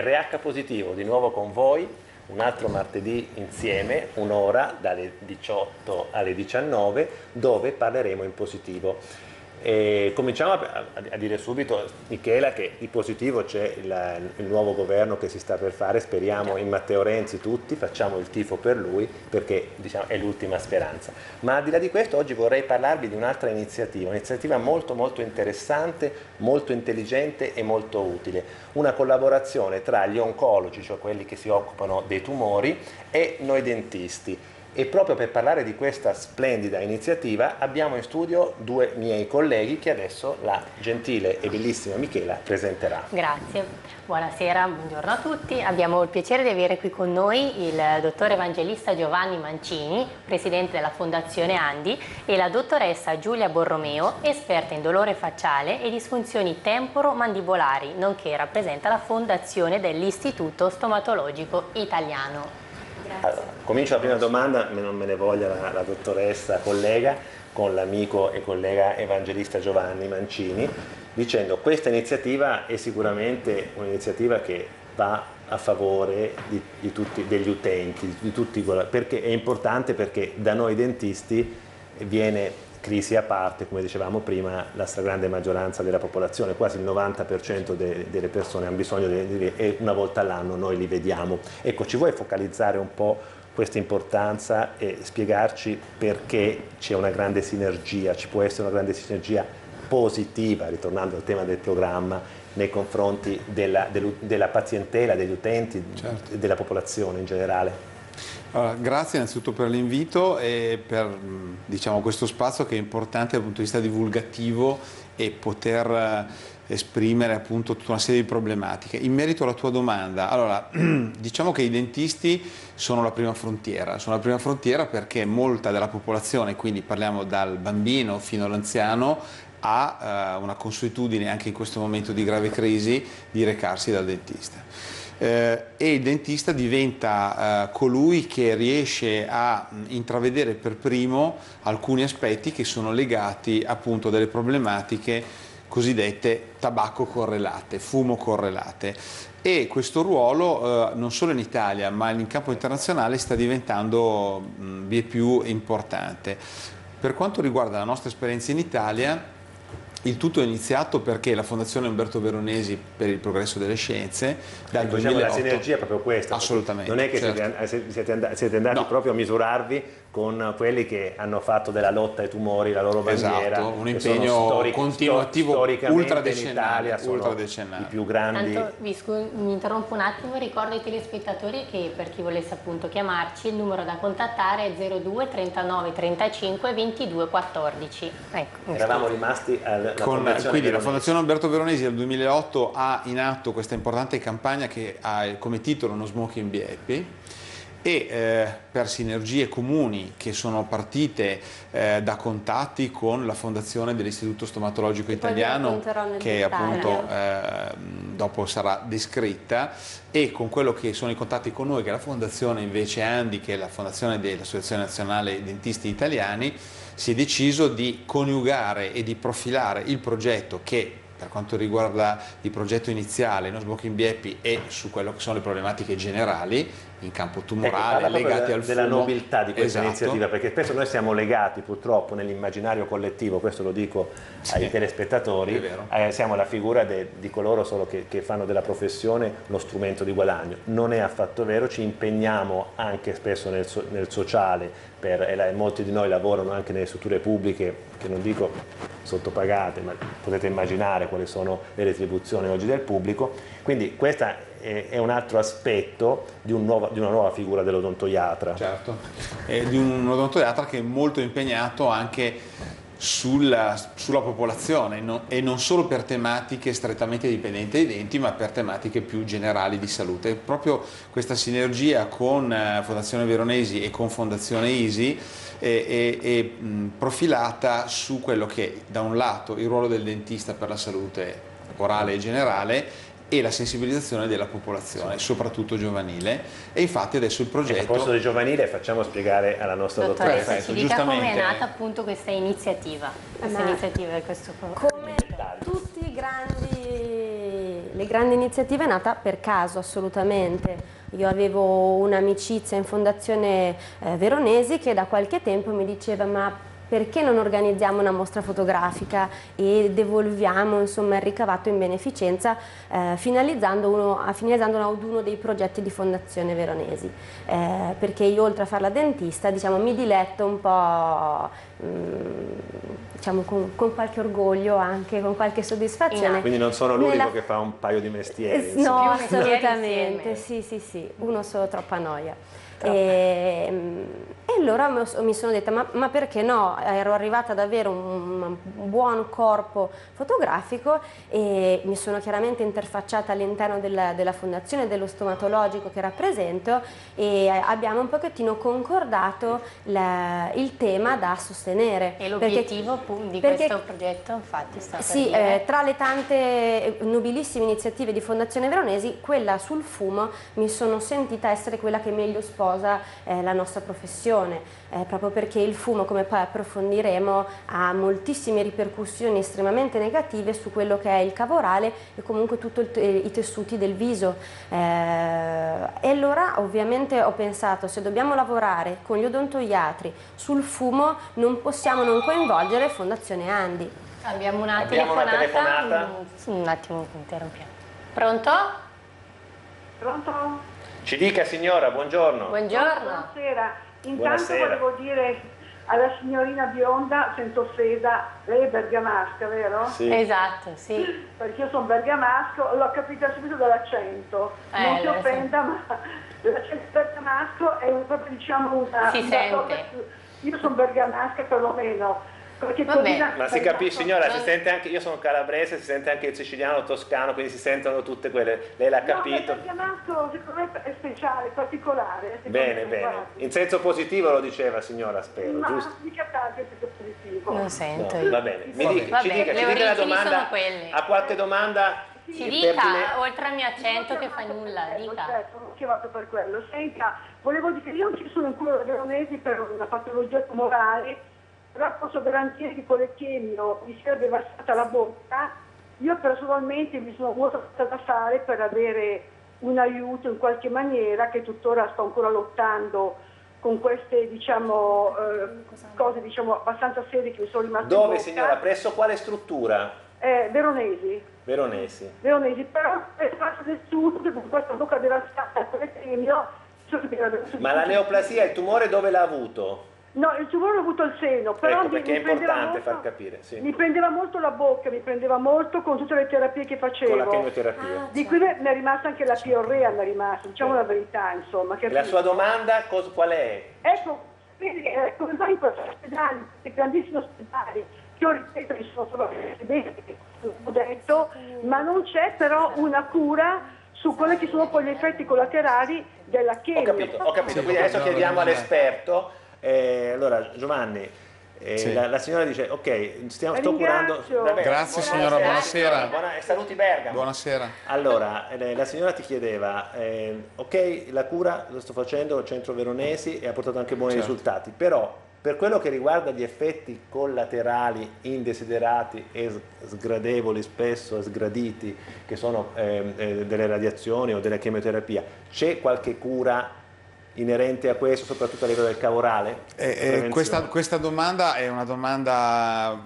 RH positivo di nuovo con voi, un altro martedì insieme, un'ora dalle 18 alle 19, dove parleremo in positivo. E cominciamo a, a, dire subito, Michela, che di positivo c'è il, il, nuovo governo che si sta per fare, speriamo in Matteo Renzi tutti, facciamo il tifo per lui perché diciamo, è l'ultima speranza. Ma al di là di questo oggi vorrei parlarvi di un'altra iniziativa, un'iniziativa molto molto interessante, molto intelligente e molto utile, una collaborazione tra gli oncologi, cioè quelli che si occupano dei tumori, e noi dentisti e proprio per parlare di questa splendida iniziativa abbiamo in studio due miei colleghi che adesso la gentile e bellissima Michela presenterà. Grazie, buonasera, buongiorno a tutti. Abbiamo il piacere di avere qui con noi il dottor evangelista Giovanni Mancini, presidente della Fondazione Andi, e la dottoressa Giulia Borromeo, esperta in dolore facciale e disfunzioni temporo-mandibolari, nonché rappresenta la fondazione dell'Istituto Stomatologico Italiano. Allora, comincio la prima domanda, non me ne voglia la, la dottoressa collega, con l'amico e collega evangelista Giovanni Mancini, dicendo questa iniziativa è sicuramente un'iniziativa che va a favore di, di tutti, degli utenti, di tutti, perché è importante perché da noi dentisti viene crisi a parte, come dicevamo prima, la stragrande maggioranza della popolazione, quasi il 90% de, delle persone hanno bisogno di, di, e una volta all'anno noi li vediamo. Ecco, ci vuoi focalizzare un po' questa importanza e spiegarci perché c'è una grande sinergia, ci può essere una grande sinergia positiva, ritornando al tema del programma, nei confronti della, della pazientela, degli utenti, certo. della popolazione in generale? Allora, grazie innanzitutto per l'invito e per diciamo, questo spazio che è importante dal punto di vista divulgativo e poter eh, esprimere appunto tutta una serie di problematiche. In merito alla tua domanda, allora diciamo che i dentisti sono la prima frontiera, sono la prima frontiera perché molta della popolazione, quindi parliamo dal bambino fino all'anziano, ha uh, una consuetudine anche in questo momento di grave crisi di recarsi dal dentista eh, e il dentista diventa eh, colui che riesce a intravedere per primo alcuni aspetti che sono legati appunto a delle problematiche cosiddette tabacco correlate, fumo correlate e questo ruolo eh, non solo in Italia ma in campo internazionale sta diventando mh, via più importante. Per quanto riguarda la nostra esperienza in Italia, il tutto è iniziato perché la Fondazione Umberto Veronesi per il progresso delle scienze dal ecco, 2008... la sinergia è proprio questa. Assolutamente. Non è che certo. siete andati, siete andati no. proprio a misurarvi con quelli che hanno fatto della lotta ai tumori la loro bandiera. Esatto, un impegno storic continuativo ultradecennale, ultradecennale. I più grandi... Tanto, vi mi interrompo un attimo, ricordo ai telespettatori che per chi volesse appunto chiamarci il numero da contattare è 02 39 35 22 14. Ecco, Eravamo rimasti al la Con, quindi la Fondazione Alberto Veronesi nel 2008 ha in atto questa importante campagna che ha come titolo No Smoking Happy e eh, per sinergie comuni che sono partite eh, da contatti con la fondazione dell'Istituto Stomatologico e Italiano che appunto eh, dopo sarà descritta e con quello che sono i contatti con noi che è la fondazione invece Andi che è la fondazione dell'Associazione Nazionale Dentisti Italiani si è deciso di coniugare e di profilare il progetto che per quanto riguarda il progetto iniziale, no smoking BEPI e su quello che sono le problematiche generali in campo tumorale, ecco, legati al fumo. della nobiltà di questa esatto. iniziativa, perché spesso noi siamo legati purtroppo nell'immaginario collettivo, questo lo dico sì, ai telespettatori, eh, siamo la figura de, di coloro solo che, che, fanno della professione lo strumento di guadagno. Non è affatto vero, ci impegniamo anche spesso nel, nel sociale, per, e molti di noi lavorano anche nelle strutture pubbliche, che non dico sottopagate, ma potete immaginare quali sono le retribuzioni oggi del pubblico, quindi questa è un altro aspetto di, un nuovo, di una nuova figura dell'odontoiatra. Certo, e di un odontoiatra che è molto impegnato anche sulla, sulla popolazione no? e non solo per tematiche strettamente dipendenti dai denti ma per tematiche più generali di salute. Proprio questa sinergia con eh, Fondazione Veronesi e con Fondazione ISI è, è, è profilata su quello che da un lato il ruolo del dentista per la salute orale e generale e la sensibilizzazione della popolazione, soprattutto giovanile e infatti adesso il progetto... E a proposito di giovanile facciamo spiegare alla nostra dottoressa. dottoressa ci dica come è nata appunto questa iniziativa, questa iniziativa questo... Come tutti i grandi grande iniziativa è nata per caso assolutamente. Io avevo un'amicizia in Fondazione eh, Veronesi che da qualche tempo mi diceva ma perché non organizziamo una mostra fotografica e devolviamo insomma, il ricavato in beneficenza eh, finalizzando uno, finalizzando ad uno dei progetti di Fondazione Veronesi eh, perché io oltre a fare la dentista diciamo, mi diletto un po' mh, mm, diciamo, con, con, qualche orgoglio anche, con qualche soddisfazione. Quindi non sono l'unico nella... che fa un paio di mestieri. No, assolutamente, sì, sì, sì, uno solo troppa noia. E, ehm, e, allora mi sono detta, ma, ma, perché no? Ero arrivata ad avere un, un, buon corpo fotografico e mi sono chiaramente interfacciata all'interno della, della, fondazione dello stomatologico che rappresento e abbiamo un pochettino concordato la, il tema da sostenere. E l'obiettivo di perché, questo progetto infatti sta Sì, eh, tra le tante nobilissime iniziative di Fondazione Veronesi, quella sul fumo mi sono sentita essere quella che meglio sposa cosa eh, la nostra professione, eh, proprio perché il fumo, come poi approfondiremo, ha moltissime ripercussioni estremamente negative su quello che è il cavorale e comunque tutti i tessuti del viso. Eh, e allora ovviamente ho pensato, se dobbiamo lavorare con gli odontoiatri sul fumo, non possiamo non coinvolgere Fondazione Andi. Abbiamo una Abbiamo telefonata. Una telefonata. Un, un attimo, interrompiamo. Pronto? Pronto? Ci dica signora, buongiorno. Buongiorno. Buonasera. Intanto Buonasera. volevo dire alla signorina bionda, sento offesa, lei è bergamasca, vero? Sì. Esatto, sì. Perché io sono bergamasco, l'ho capita subito dall'accento. Eh, non si offenda, so. ma l'accento bergamasco è proprio diciamo una... Si una sente. io sono bergamasca perlomeno ma si capisce signora, si sente anche, io sono calabrese, si sente anche il siciliano, il toscano, quindi si sentono tutte quelle, lei l'ha capito. No, secondo me è speciale, particolare. Bene, bene. In senso positivo lo diceva signora, spero, ma giusto? mica tanto in senso positivo. Non sento. No, va bene, mi dica, ci dica, ci dica la domanda, ha qualche domanda? Ci dica, oltre al mio accento che fa nulla, dica. Certo, ho chiamato per quello. Senta, volevo dire, io non ci sono in cura da veronesi per una patologia tumorale però posso garantire che con le chemio mi sarebbe bastata la bocca, io personalmente mi sono molto da fare per avere un aiuto in qualche maniera che tuttora sto ancora lottando con queste diciamo, eh, cose diciamo, abbastanza serie che mi sono rimaste Dove signora? Presso quale struttura? Eh, Veronesi. Veronesi. Veronesi, però è stato nessuno con questa bocca devastata per le chemio. Ma la neoplasia, il tumore dove l'ha avuto? No, il tumore l'ho avuto al seno, però ecco, mi, mi, è importante molto, far capire. Sì. Mi prendeva molto la bocca, mi prendeva molto con tutte le terapie che facevo. Con la chemioterapia. Ah, di cui mi è rimasta anche la piorrea, mi è rimasta, diciamo sì. la verità, insomma. E la sua domanda cos, qual è? Ecco, vedi, eh, come mai in questi ospedali, questi grandissimi ospedali, che io ripeto, mi sono trovati bene, ho detto, ma non c'è però una cura su quelli che sono poi gli effetti collaterali della chemio. Ho capito, ho capito. quindi adesso chiediamo all'esperto eh, allora, Giovanni, eh, sì. la, la, signora dice, ok, stiamo, sto curando... Vabbè, Grazie signora, buonasera. Buona, saluti Bergamo. Buonasera. Allora, eh, la signora ti chiedeva, eh, ok, la cura lo sto facendo al centro Veronesi e ha portato anche buoni certo. risultati, però per quello che riguarda gli effetti collaterali indesiderati e sgradevoli, spesso sgraditi, che sono ehm, eh, delle radiazioni o della chemioterapia, c'è qualche cura inerente a questo, soprattutto a livello del cavorale? Eh, eh, questa, questa, domanda è una domanda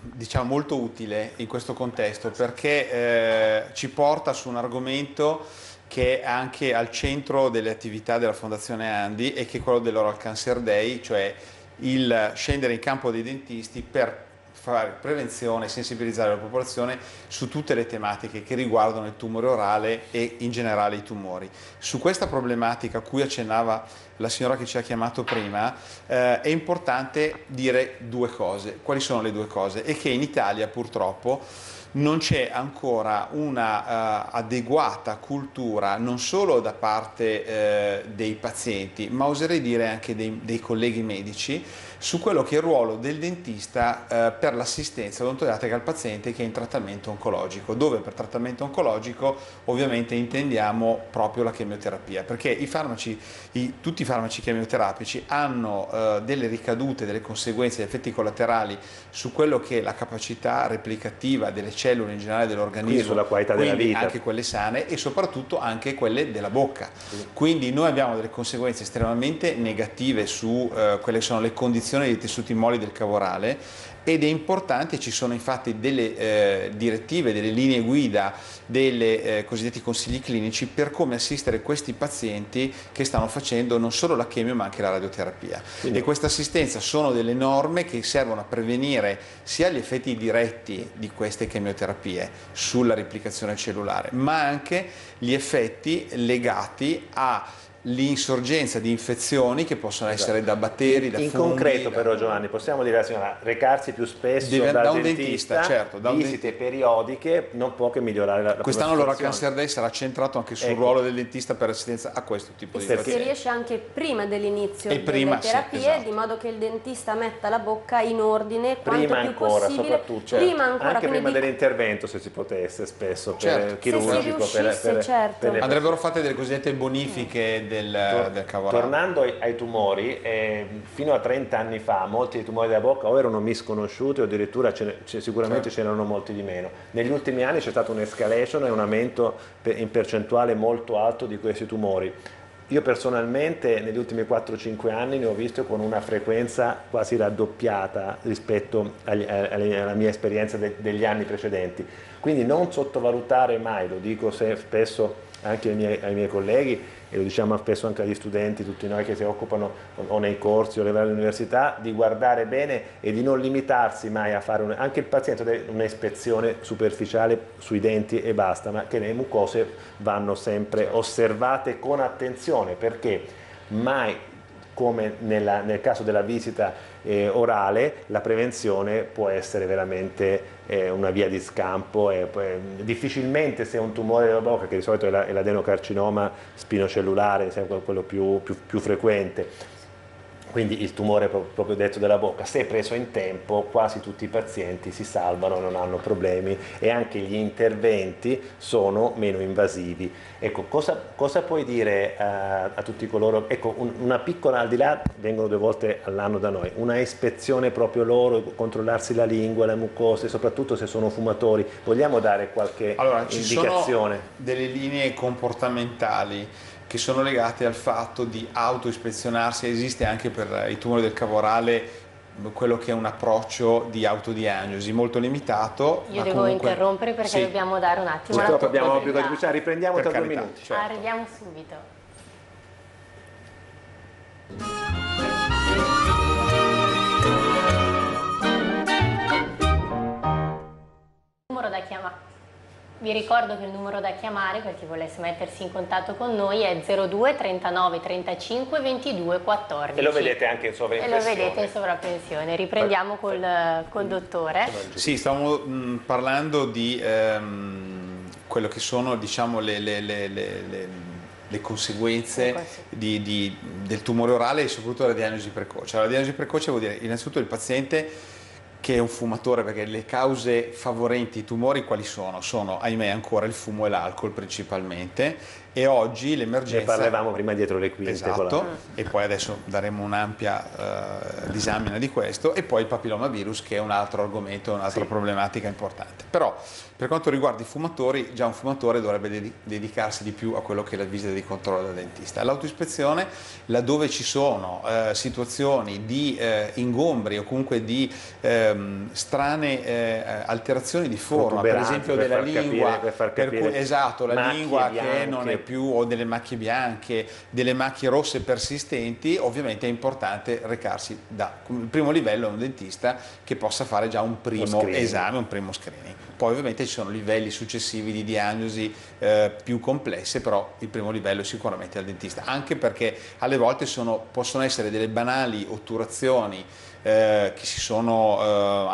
diciamo, molto utile in questo contesto perché eh, ci porta su un argomento che è anche al centro delle attività della Fondazione Andi e che è quello dell'Oral Cancer Day, cioè il scendere in campo dei dentisti per fare prevenzione e sensibilizzare la popolazione su tutte le tematiche che riguardano il tumore orale e in generale i tumori. Su questa problematica a cui accennava la signora che ci ha chiamato prima, eh, è importante dire due cose. Quali sono le due cose? E che in Italia purtroppo non c'è ancora una uh, adeguata cultura non solo da parte uh, dei pazienti, ma oserei dire anche dei, dei colleghi medici su quello che è il ruolo del dentista eh, per l'assistenza odontoiatrica al paziente che è in trattamento oncologico, dove per trattamento oncologico ovviamente intendiamo proprio la chemioterapia, perché i farmaci, i, tutti i farmaci chemioterapici hanno eh, delle ricadute, delle conseguenze, degli effetti collaterali su quello che è la capacità replicativa delle cellule in generale dell'organismo, sulla qualità della vita, anche quelle sane e soprattutto anche quelle della bocca. Quindi noi abbiamo delle conseguenze estremamente negative su eh, quelle che sono le condizioni dei tessuti molli del cavorale ed è importante, ci sono infatti delle eh, direttive, delle linee guida, dei eh, cosiddetti consigli clinici per come assistere questi pazienti che stanno facendo non solo la chemio ma anche la radioterapia. Quindi. E questa assistenza sono delle norme che servono a prevenire sia gli effetti diretti di queste chemioterapie sulla replicazione cellulare, ma anche gli effetti legati a l'insorgenza di infezioni che possono esatto. essere da batteri, da In funghi, concreto da... però Giovanni, possiamo dire alla signora, recarsi più spesso Deve, da, da un dentista, dentista certo, da visite dentista. periodiche, non può che migliorare la, la Quest'anno l'Oral Cancer Day sarà centrato anche sul ecco. ruolo del dentista per assistenza a questo tipo di pazienti. Si riesce anche prima dell'inizio delle prima, terapie, sì, esatto. di modo che il dentista metta la bocca in ordine quanto prima più ancora, possibile. Soprattutto, prima ancora, anche prima dico... dell'intervento se si potesse spesso, certo. per chirurgico, per, per, certo. per Andrebbero fatte delle cosiddette bonifiche del, del Cavolato. Tornando ai, ai tumori, eh, fino a 30 anni fa molti dei tumori della bocca o erano misconosciuti o addirittura ce ne, sicuramente certo. c'erano molti di meno. Negli ultimi anni c'è stata un'escalation e un aumento in percentuale molto alto di questi tumori. Io personalmente negli ultimi 4-5 anni ne ho visto con una frequenza quasi raddoppiata rispetto agli, alla mia esperienza de, degli anni precedenti. Quindi non sottovalutare mai, lo dico spesso anche ai miei, ai miei colleghi, e lo diciamo spesso anche agli studenti, tutti noi che si occupano o nei corsi o alle varie università, di guardare bene e di non limitarsi mai a fare un, anche il paziente deve un'ispezione superficiale sui denti e basta, ma che le mucose vanno sempre osservate con attenzione perché mai come nella, nel caso della visita eh, orale, la prevenzione può essere veramente eh, una via di scampo. E, poi, difficilmente se è un tumore della bocca, che di solito è l'adenocarcinoma spinocellulare, quello più, più, più frequente, quindi il tumore proprio detto della bocca, se preso in tempo quasi tutti i pazienti si salvano, non hanno problemi e anche gli interventi sono meno invasivi. Ecco, cosa, cosa puoi dire a, a, tutti coloro, ecco un, una piccola, al di là, vengono due volte all'anno da noi, una ispezione proprio loro, controllarsi la lingua, le mucose, soprattutto se sono fumatori, vogliamo dare qualche allora, indicazione? Ci sono delle linee comportamentali che sono legate al fatto di autoispezionarsi, esiste anche per i tumori del cavorale quello che è un approccio di autodiagnosi molto limitato. Io devo comunque... interrompere perché sì. dobbiamo dare un attimo Purtroppo abbiamo più da riprendiamo per tra carità, due minuti. Certo. Arriviamo subito. Numero da chiamare. Vi ricordo che il numero da chiamare per chi volesse mettersi in contatto con noi è 02 39 35 22 14. E lo vedete anche in sovraimpressione. E lo vedete in sovrappensione. Riprendiamo col, col dottore. Sì, stavamo mh, parlando di ehm, quello che sono diciamo, le, le, le, le conseguenze di, di, del tumore orale e soprattutto la diagnosi precoce. Allora, la diagnosi precoce vuol dire innanzitutto il paziente che è un fumatore, perché le cause favorenti ai tumori quali sono? Sono, ahimè, ancora il fumo e l'alcol principalmente e oggi l'emergenza... Ne parlavamo prima dietro le quinte. Esatto, e poi adesso daremo un'ampia uh, disamina di questo e poi il papillomavirus che è un altro argomento, un'altra sì. problematica importante. Però per quanto riguarda i fumatori, già un fumatore dovrebbe ded dedicarsi di più a quello che è la visita di controllo da dentista. L'autoispezione, laddove ci sono uh, situazioni di uh, ingombri o comunque di um, strane alterazioni di forma, per esempio per della lingua, capire, per per cui, esatto, la lingua bianche. che non è più o delle macchie bianche, delle macchie rosse persistenti, ovviamente è importante recarsi da il primo livello a un dentista che possa fare già un primo esame, un primo screening. Poi ovviamente ci sono livelli successivi di diagnosi eh, più complesse, però il primo livello è sicuramente al dentista, anche perché alle volte sono, possono essere delle banali otturazioni eh, che si sono, eh,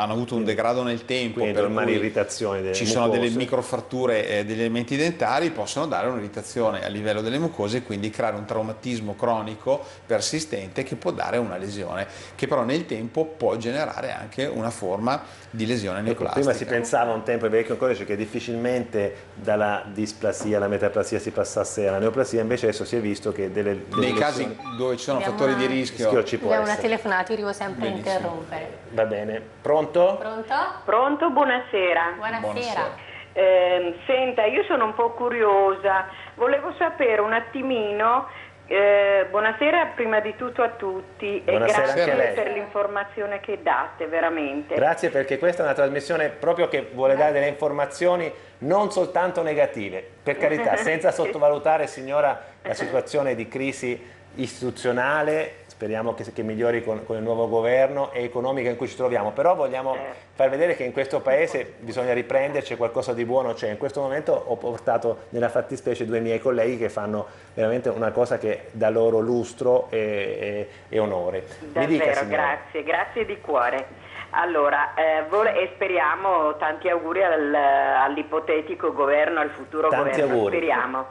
hanno avuto un degrado nel tempo, Quindi per cui irritazioni delle ci sono delle mucose. microfratture e degli elementi dentari, possono dare un'irritazione a livello delle mucose e quindi creare un traumatismo cronico persistente che può dare una lesione, che però nel tempo può generare anche una forma di lesione Ecco, neoplastica. prima si pensava un tempo in vecchio codice che difficilmente dalla displasia alla metaplasia si passasse alla neoplasia, invece adesso si è visto che delle, delle Nei casi lesioni- dove ci sono Abbiamo fattori di una- rischio, rischio ci può Abbiamo una telefonata, io arrivo sempre Benissimo. Interrompere. Va bene, pronto? Pronto? Pronto, buonasera. Buonasera. Buonasera. Ehm, senta, io sono un po' curiosa, volevo sapere un attimino, eh, buonasera prima di tutto a tutti Buonasera e anche a grazie lei. per l'informazione che date, veramente. Grazie perché questa è una trasmissione proprio che vuole dare delle informazioni non soltanto negative, per carità, senza sottovalutare signora la situazione di crisi istituzionale, speriamo che, che migliori con, con il nuovo governo e economica in cui ci troviamo, però vogliamo Certo. far vedere che in questo paese bisogna riprenderci, qualcosa di buono c'è. In questo momento ho portato nella fattispecie due miei colleghi che fanno veramente una cosa che dà loro lustro e, e- e onore. Mi Davvero, dica signora. grazie, grazie di cuore. Allora, eh, e speriamo tanti auguri al- all'ipotetico governo, al futuro Tanti governo, auguri. speriamo.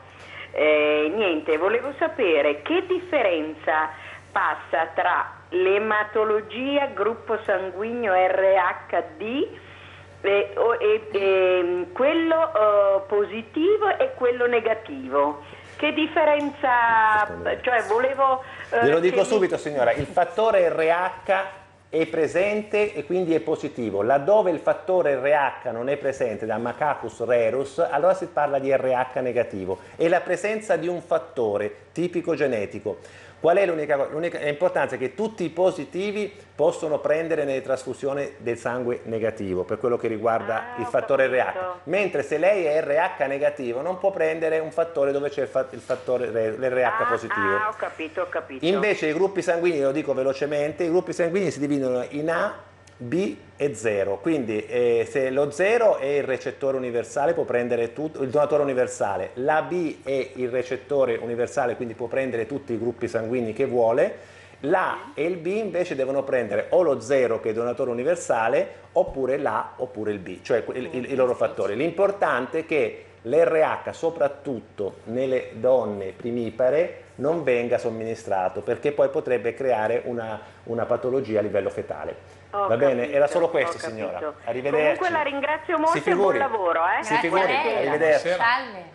Eh, niente, volevo sapere che differenza passa tra l'ematologia, gruppo sanguigno RHD, e, e- e, quello eh, positivo e quello negativo. Che differenza, cioè volevo... eh, Glielo dico subito signora, il fattore RH è presente e quindi è positivo. Laddove il fattore RH non è presente da Macacus rerus, allora si parla di RH negativo. È la presenza di un fattore tipico genetico. Qual è l'unica cosa? L'unica l'importanza è che tutti i positivi possono prendere nelle trasfusioni del sangue negativo, per quello che riguarda Ah, il fattore. RH. Mentre se lei è RH negativo non può prendere un fattore dove c'è il fattore l'RH Ah, positivo. Ah, ho capito, ho capito. Invece i gruppi sanguigni, lo dico velocemente, i gruppi sanguigni si dividono in A, B e 0. Quindi eh, se lo 0 è il recettore universale, può prendere tutto, il donatore universale, la B è il recettore universale, quindi può prendere tutti i gruppi sanguigni che vuole. L'A e il B invece devono prendere o lo 0 che è il donatore universale oppure l'A oppure il B, cioè il- il- i loro fattori. L'importante è che l'RH, soprattutto nelle donne primipare, non venga somministrato perché poi potrebbe creare una, una patologia a livello fetale. Ho Va bene? capito, Era solo questo, signora. Arrivederci. Comunque la ringrazio molto Si e buon figuri. lavoro. Eh? Si Grazie figuri. a lei. Arrivederci. Salve.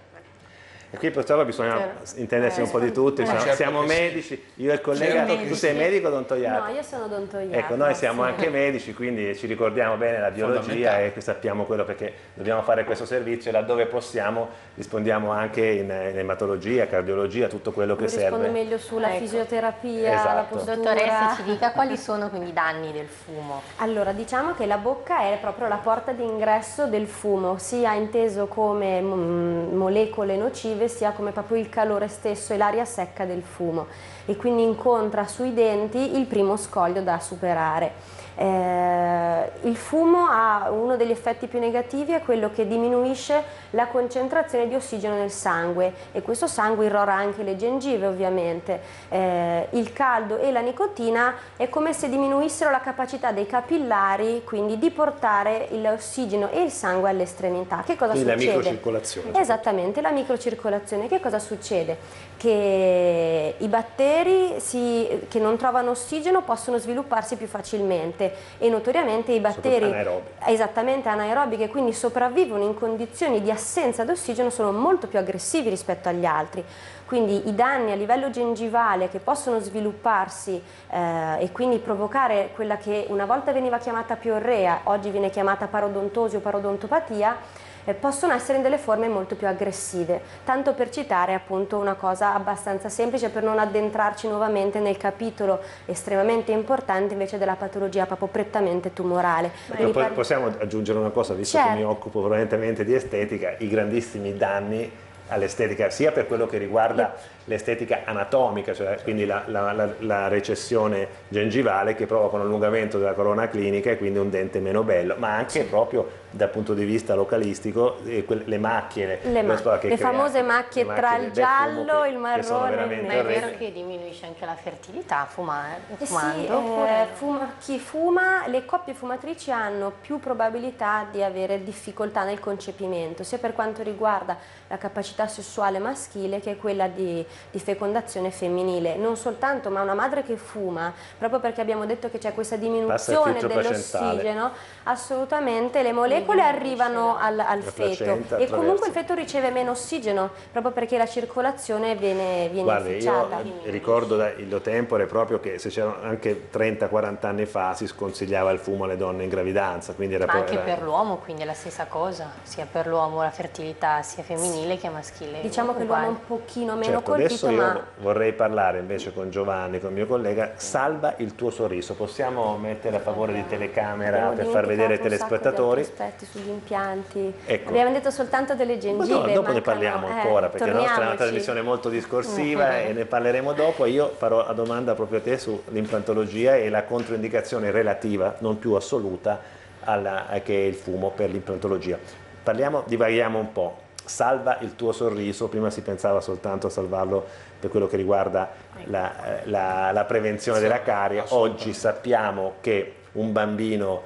E qui purtroppo bisogna Certo. intendersi Eh, un po' di tutti, eh, siamo, certo siamo che sì. medici, io e il collega, Certo tu sei medico o odontoiatra? No, io sono odontoiatra. Ecco, noi siamo sì. anche medici, quindi ci ricordiamo bene la biologia e sappiamo quello perché dobbiamo fare questo servizio e laddove possiamo rispondiamo anche in, in ematologia, cardiologia, tutto quello che Mi risponde serve. meglio sulla Ecco. fisioterapia, la Esatto. postura. Dottoressa, ci dica quali sono quindi i danni del fumo. Allora, diciamo che la bocca è proprio la porta d'ingresso del fumo, sia inteso come mm, molecole nocive, sia come proprio il calore stesso e l'aria secca del fumo e quindi incontra sui denti il primo scoglio da superare. Eh, il fumo ha uno degli effetti più negativi è quello che diminuisce la concentrazione di ossigeno nel sangue e questo sangue irrora anche le gengive ovviamente. Eh, il caldo e la nicotina è come se diminuissero la capacità dei capillari quindi di portare l'ossigeno e il sangue alle estremità. Che cosa Quindi la succede? microcircolazione. Esattamente, la microcircolazione. Che cosa succede? Che i batteri si- che non trovano ossigeno possono svilupparsi più facilmente e notoriamente i batteri anaerobi. esattamente anaerobi che quindi sopravvivono in condizioni di assenza di ossigeno sono molto più aggressivi rispetto agli altri. Quindi i danni a livello gengivale che possono svilupparsi eh, e quindi provocare quella che una volta veniva chiamata piorrea, oggi viene chiamata parodontosi o parodontopatia, eh, possono essere in delle forme molto più aggressive. Tanto per citare appunto una cosa abbastanza semplice per non addentrarci nuovamente nel capitolo estremamente importante invece della patologia proprio prettamente tumorale. Quindi po- possiamo aggiungere una cosa, visto che Certo. mi occupo prevalentemente di estetica, i grandissimi danni all'estetica, sia per quello che riguarda l'estetica anatomica, cioè quindi la, la- la- la recessione gengivale che provoca un allungamento della corona clinica e quindi un dente meno bello, ma anche proprio dal punto di vista localistico eh, le macchie, le, Le, ma- le crea- famose macchie le tra macchie il giallo, che- il marrone e il veramente Ma è vero che diminuisce anche la fertilità fumare, Eh sì, fumando? eh, oppure- fuma- chi fuma, le coppie fumatrici hanno più probabilità di avere difficoltà nel concepimento, sia per quanto riguarda la capacità sessuale maschile che quella di, di fecondazione femminile. Non soltanto, ma una madre che fuma, proprio perché abbiamo detto che c'è questa diminuzione dell'ossigeno, assolutamente le molecole arrivano al, al feto placenta e comunque il feto riceve meno ossigeno, proprio perché la circolazione viene, viene Guarda, io inficiata. eh, ricordo da il tempore proprio che se c'erano anche 30-40 anni fa si sconsigliava il fumo alle donne in gravidanza, quindi era Ma anche era- per l'uomo, quindi è la stessa cosa, sia per l'uomo la fertilità sia femminile che maschile. Diciamo che l'uomo è un pochino meno Certo, adesso colpito, io ma vorrei parlare invece con Giovanni, con il mio collega, salva il tuo sorriso. Possiamo mettere a favore di telecamera per far vedere ai telespettatori? aspetti sugli impianti. Ecco. Abbiamo detto soltanto delle gengive. no, dopo ne mancano- parliamo eh, ancora perché la nostra è una torniamoci. trasmissione molto discorsiva e ne parleremo dopo. Io farò la domanda proprio a te sull'implantologia e la controindicazione relativa, non più assoluta, alla, che è il fumo per l'implantologia. Parliamo, divaghiamo un po'. Salva il tuo sorriso, prima si pensava soltanto a salvarlo per quello che riguarda la, eh, la- la prevenzione della carie, oggi sappiamo che un bambino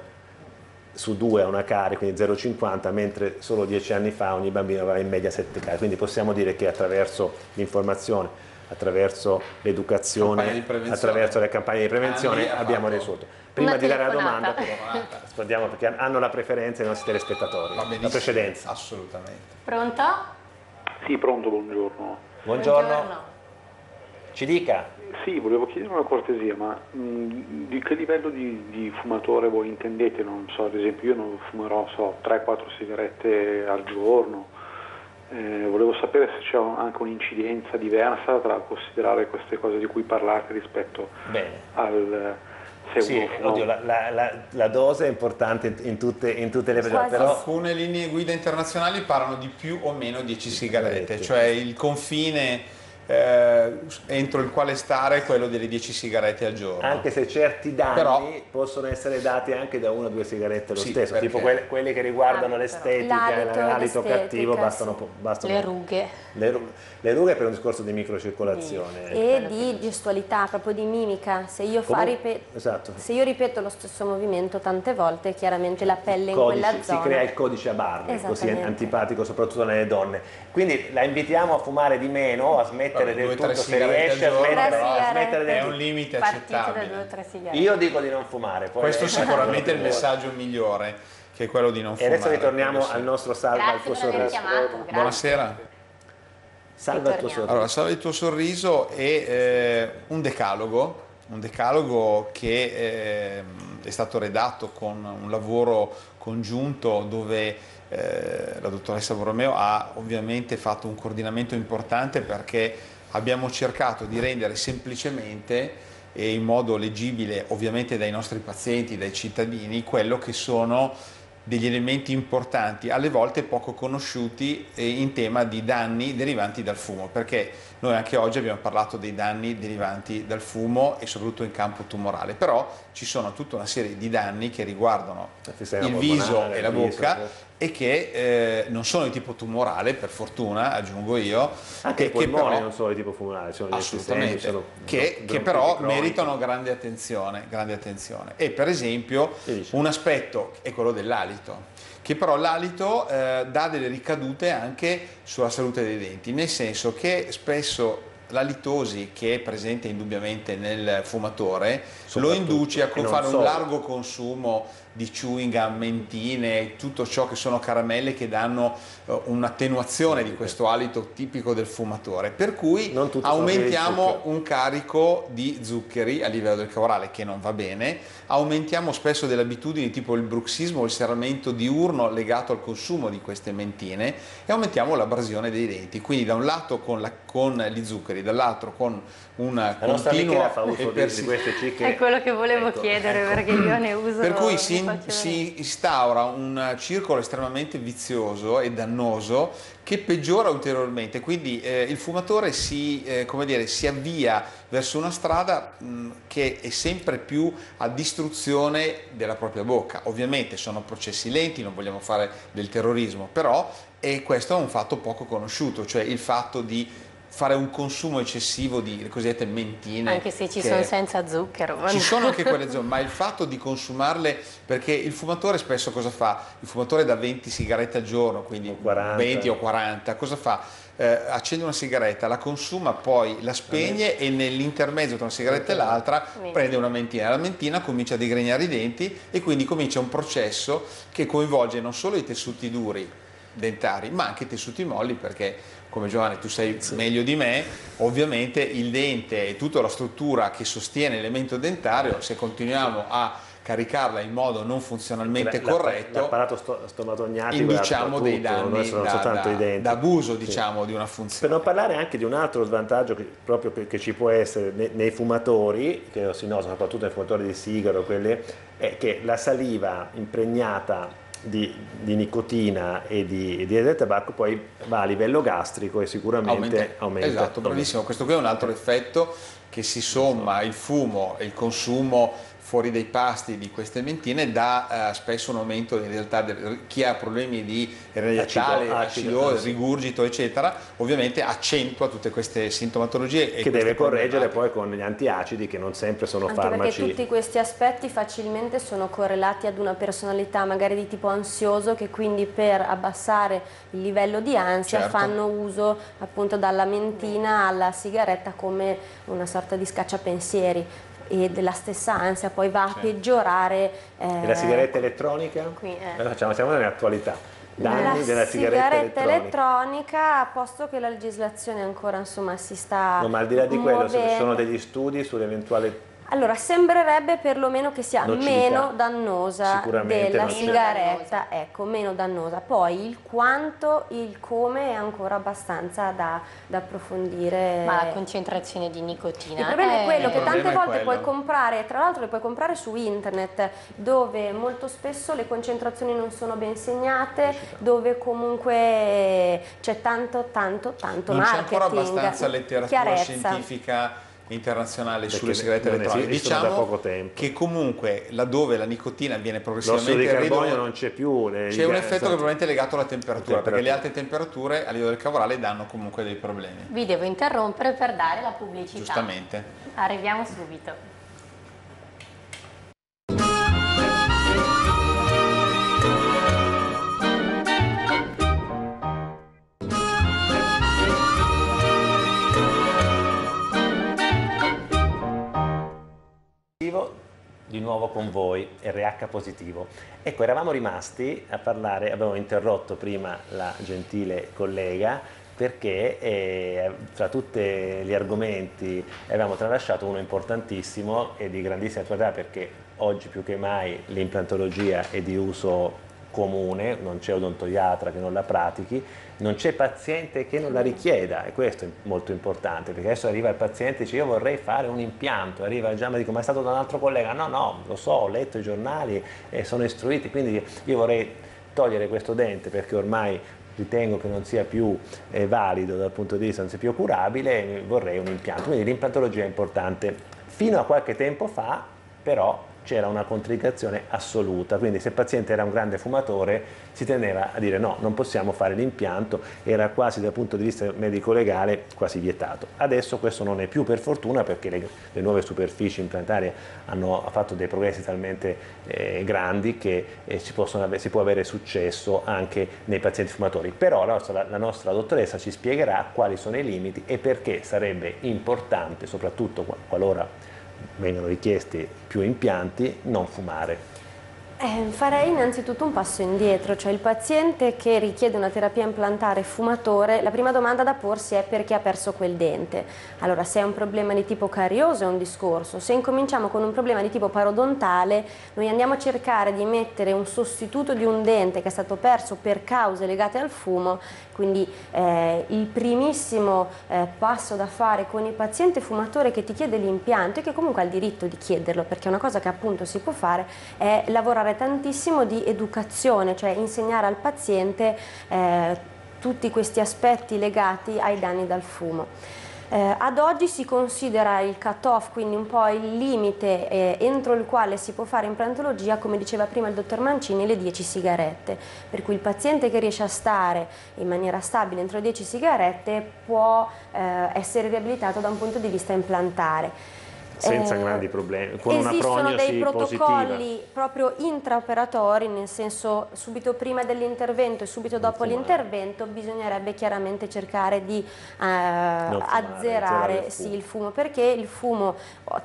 su due ha una carie, quindi 0,50, mentre solo dieci anni fa ogni bambino aveva in media 7 carie. Quindi possiamo dire che attraverso l'informazione, attraverso l'educazione, attraverso le campagne di prevenzione abbiamo fatto- risolto. Prima Una di dare la domanda, però, ascoltiamo perché hanno la preferenza i nostri telespettatori, Va la precedenza. Assolutamente. Pronto? Sì, pronto, buongiorno. Buongiorno, ci dica. Sì, volevo chiedere una cortesia, ma mh, di che livello di, di fumatore voi intendete? Non so, ad esempio io non fumerò so, 3-4 sigarette al giorno. Eh, volevo sapere se c'è anche un'incidenza diversa tra considerare queste cose di cui parlate rispetto Bene. al Sì, oddio, la, la- la- la dose è importante in- tutte, in tutte le Quasi però Alcune linee guida internazionali parlano di più o meno 10 sigarette, Sigarette. cioè il confine eh, entro il quale stare è quello delle 10 sigarette al giorno. anche se certi danni Però- possono essere dati anche da una o due sigarette lo Sì, stesso, perché- tipo quelle, quelle che riguardano Ah, l'estetica, L'alito, l'alito cattivo, bastano, sì. bastano- Le rughe. Le, ru- le rughe per un discorso di microcircolazione. E di gestualità, proprio di mimica. Se io, fa Comun- ripe- esatto. se io ripeto lo stesso movimento tante volte, chiaramente la pelle in Codici- quella si zona. crea il codice a barre, così antipatico soprattutto nelle donne. Quindi la invitiamo a fumare di meno, a smettere Vabbè, del due, tre tutto, se sigarette al riesce a giorno, smettere, smettere del È un limite Partite da due accettabile. tre sigarette. Io dico di non fumare. poi Questo sicuramente è il messaggio migliore, che è quello di non E fumare. adesso ritorniamo al nostro salva al tuo sorriso. Buonasera. Salva il tuo sorriso. Allora, salva il tuo sorriso è eh, un decalogo, un decalogo che eh, è stato redatto con un lavoro congiunto dove eh, la dottoressa Borromeo ha ovviamente fatto un coordinamento importante perché abbiamo cercato di rendere semplicemente e in modo leggibile ovviamente dai nostri pazienti, dai cittadini, quello che sono degli elementi importanti, alle volte poco conosciuti eh, in tema di danni derivanti dal fumo, perché noi anche oggi abbiamo parlato dei danni derivanti dal fumo e soprattutto in campo tumorale, però ci sono tutta una serie di danni che riguardano Il sistema il viso e la viso, bocca e che eh, non sono di tipo tumorale, per fortuna, aggiungo io, Anche i che polmoni però- non sono di tipo fumare, sono gli Assolutamente, sono che, che però meritano grande attenzione, grande attenzione. E per esempio un aspetto è quello dell'alito, che però l'alito eh, dà delle ricadute anche sulla salute dei denti, nel senso che spesso la litosi che è presente indubbiamente nel fumatore lo induce a fare un largo consumo di chewing gum, mentine, tutto ciò che sono caramelle che danno eh, un'attenuazione di questo alito tipico del fumatore. Per cui aumentiamo un carico di zuccheri a livello del cavorale che non va bene, aumentiamo spesso delle abitudini tipo il bruxismo, il serramento diurno legato al consumo di queste mentine e aumentiamo l'abrasione dei denti. Quindi da un lato con, la- con gli zuccheri, dall'altro con un La Michela fa uso e di, persi- di queste cicche. È quello che volevo Ecco, chiedere ecco. perché io ne uso per cui si si, si instaura un circolo estremamente vizioso e dannoso che peggiora ulteriormente, quindi eh, il fumatore si, eh, dire, si, avvia verso una strada mh, che è sempre più a distruzione della propria bocca. Ovviamente sono processi lenti, non vogliamo fare del terrorismo, però e questo è un fatto poco conosciuto, cioè il fatto di fare un consumo eccessivo di le cosiddette mentine. Anche se ci sono senza zucchero. Ci sono anche quelle zone, ma il fatto di consumarle, perché il fumatore spesso cosa fa? Il fumatore da 20 sigarette al giorno, quindi 20 o 40, cosa fa? Eh, accende una sigaretta, la consuma, poi la spegne e nell'intermezzo tra una sigaretta e l'altra prende una mentina. La mentina comincia a digrignare i denti e quindi comincia un processo che coinvolge non solo i tessuti duri dentari, ma anche i tessuti molli perché come Giovanni tu sai sì. meglio di me, ovviamente il dente e tutta la struttura che sostiene l'elemento dentario, se continuiamo a caricarla in modo non funzionalmente la, corretto, l'apparato sto, stomatogniatico induciamo dei danni da, da, abuso diciamo, sì. di una funzione. Per non parlare anche di un altro svantaggio che, proprio che ci può essere nei, nei fumatori, che si nota soprattutto nei fumatori di sigaro, quelli, è che la saliva impregnata di, di, nicotina e di, di del tabacco poi va a livello gastrico e sicuramente aumenta. aumenta esatto, bravissimo. Questo qui è un altro effetto che si somma il fumo e il consumo fuori dai pasti di queste mentine dà eh, spesso un aumento in realtà del, chi ha problemi di acido, acido, rigurgito eccetera ovviamente accentua tutte queste sintomatologie che deve correggere poi con gli antiacidi che non sempre sono Anche farmaci. perché tutti questi aspetti facilmente sono correlati ad una personalità magari di tipo ansioso che quindi per abbassare il livello di ansia certo. fanno uso appunto dalla mentina alla sigaretta come una sorta di scacciapensieri e della stessa ansia poi va a peggiorare. Eh, e la sigaretta elettronica? Qui, eh. facciamo, siamo nell'attualità. Danni la della sigaretta, sigaretta elettronica. elettronica, posto che la legislazione ancora insomma si sta No, ma al di là di quello, ci sono degli studi sull'eventuale allora, sembrerebbe perlomeno che sia Nocività. meno dannosa della sigaretta, ecco, meno dannosa. Poi il quanto, il come è ancora abbastanza da, da approfondire. Ma la concentrazione di nicotina. Il problema è quello che tante volte puoi comprare, tra l'altro le puoi comprare su internet, dove molto spesso le concentrazioni non sono ben segnate, dove comunque c'è tanto, tanto, tanto non marketing. Non c'è ancora abbastanza letteratura chiarezza. scientifica internazionale Perché sulle sigarette elettroniche. Diciamo che comunque laddove la nicotina viene progressivamente ridotta, carbonio non c'è più. C'è un effetto che probabilmente è legato alla temperatura, temperatura, perché le alte temperature a livello del cavorale danno comunque dei problemi. Vi devo interrompere per dare la pubblicità. Giustamente. Arriviamo subito. Di nuovo con voi, RH positivo. Ecco, eravamo rimasti a parlare, abbiamo interrotto prima la gentile collega perché eh, fra tutti gli argomenti avevamo tralasciato uno importantissimo e di grandissima attualità perché oggi più che mai l'implantologia è di uso comune, non c'è odontoiatra che non la pratichi, non c'è paziente che non la richieda e questo è molto importante perché adesso arriva il paziente e dice io vorrei fare un impianto, arriva il già e dico ma è stato da un altro collega, no no, lo so, ho letto i giornali e sono istruiti, quindi io vorrei togliere questo dente perché ormai ritengo che non sia più eh, valido dal punto di vista, non sia più curabile, vorrei un impianto. Quindi l'implantologia è importante. Fino a qualche tempo fa, però, c'era una contricazione assoluta, quindi se il paziente era un grande fumatore si tendeva a dire no, non possiamo fare l'impianto, era quasi dal punto di vista medico-legale quasi vietato. Adesso questo non è più per fortuna perché le, le nuove superfici implantarie hanno fatto dei progressi talmente eh, grandi che eh, si, possono, si, può avere successo anche nei pazienti fumatori, però la nostra, la nostra dottoressa ci spiegherà quali sono i limiti e perché sarebbe importante, soprattutto qualora vengono richiesti più impianti, non fumare. Eh, farei innanzitutto un passo indietro, cioè il paziente che richiede una terapia implantare fumatore, la prima domanda da porsi è perché ha perso quel dente. Allora se è un problema di tipo carioso è un discorso, se incominciamo con un problema di tipo parodontale noi andiamo a cercare di mettere un sostituto di un dente che è stato perso per cause legate al fumo, quindi eh, il primissimo eh, passo da fare con il paziente fumatore che ti chiede l'impianto e che comunque ha il diritto di chiederlo perché è una cosa che appunto si può fare è lavorare tantissimo di educazione, cioè insegnare al paziente eh, tutti questi aspetti legati ai danni dal fumo. Eh, ad oggi si considera il cut-off, quindi un po' il limite eh, entro il quale si può fare implantologia, come diceva prima il dottor Mancini, le 10 sigarette. Per cui il paziente che riesce a stare in maniera stabile entro le 10 sigarette può eh, essere riabilitato da un punto di vista implantare senza eh, grandi problemi, con una prognosi dei protocolli positiva. proprio intraoperatori, nel senso subito prima dell'intervento e subito dopo l'intervento bisognerebbe chiaramente cercare di eh, azzerare il, sì, il, fumo, perché il fumo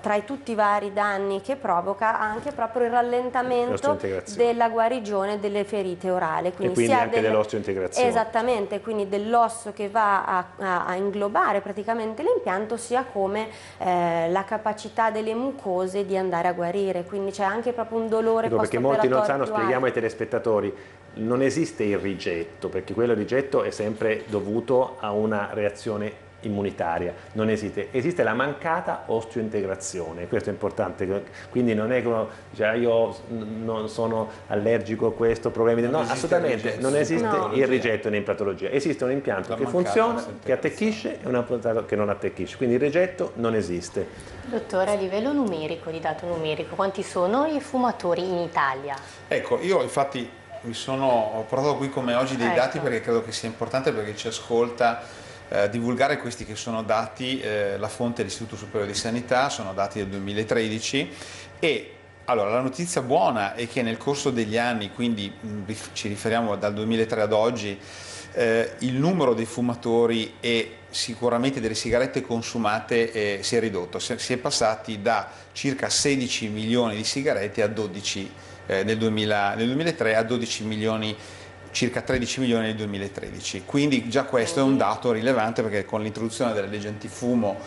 tra tutti i vari danni che provoca ha anche proprio il rallentamento della guarigione delle ferite orali. Quindi, e quindi anche del, dell'osseointegrazione. Esattamente, quindi dell'osso che va a, a, a inglobare praticamente l'impianto sia come eh, la capacità capacità delle mucose di andare a guarire, quindi c'è anche proprio un dolore ecco, Perché molti non sanno, spieghiamo ai telespettatori, non esiste il rigetto, perché quello rigetto è sempre dovuto a una reazione immunitaria, non esiste, esiste la mancata osteointegrazione, questo è importante, quindi non è che uno dice ah, io non sono allergico a questo, problemi no, assolutamente non esiste no. il rigetto in implantologia, esiste un impianto la che funziona, che attecchisce e un impianto che non attecchisce, quindi il rigetto non esiste. Dottore, a livello numerico, di dato numerico, quanti sono i fumatori in Italia? Ecco, io infatti mi sono, ho portato qui come oggi dei ecco. dati perché credo che sia importante perché ci ascolta eh, divulgare questi che sono dati, eh, la fonte dell'Istituto Superiore di Sanità, sono dati del 2013 e allora, la notizia buona è che nel corso degli anni, quindi mh, mm, ci riferiamo dal 2003 ad oggi, eh, il numero dei fumatori e sicuramente delle sigarette consumate eh, si è ridotto, si è passati da circa 16 milioni di sigarette a 12 eh, nel, 2000, nel 2003 a 12 milioni di circa 13 milioni nel 2013. Quindi già questo è un dato rilevante perché con l'introduzione della legge antifumo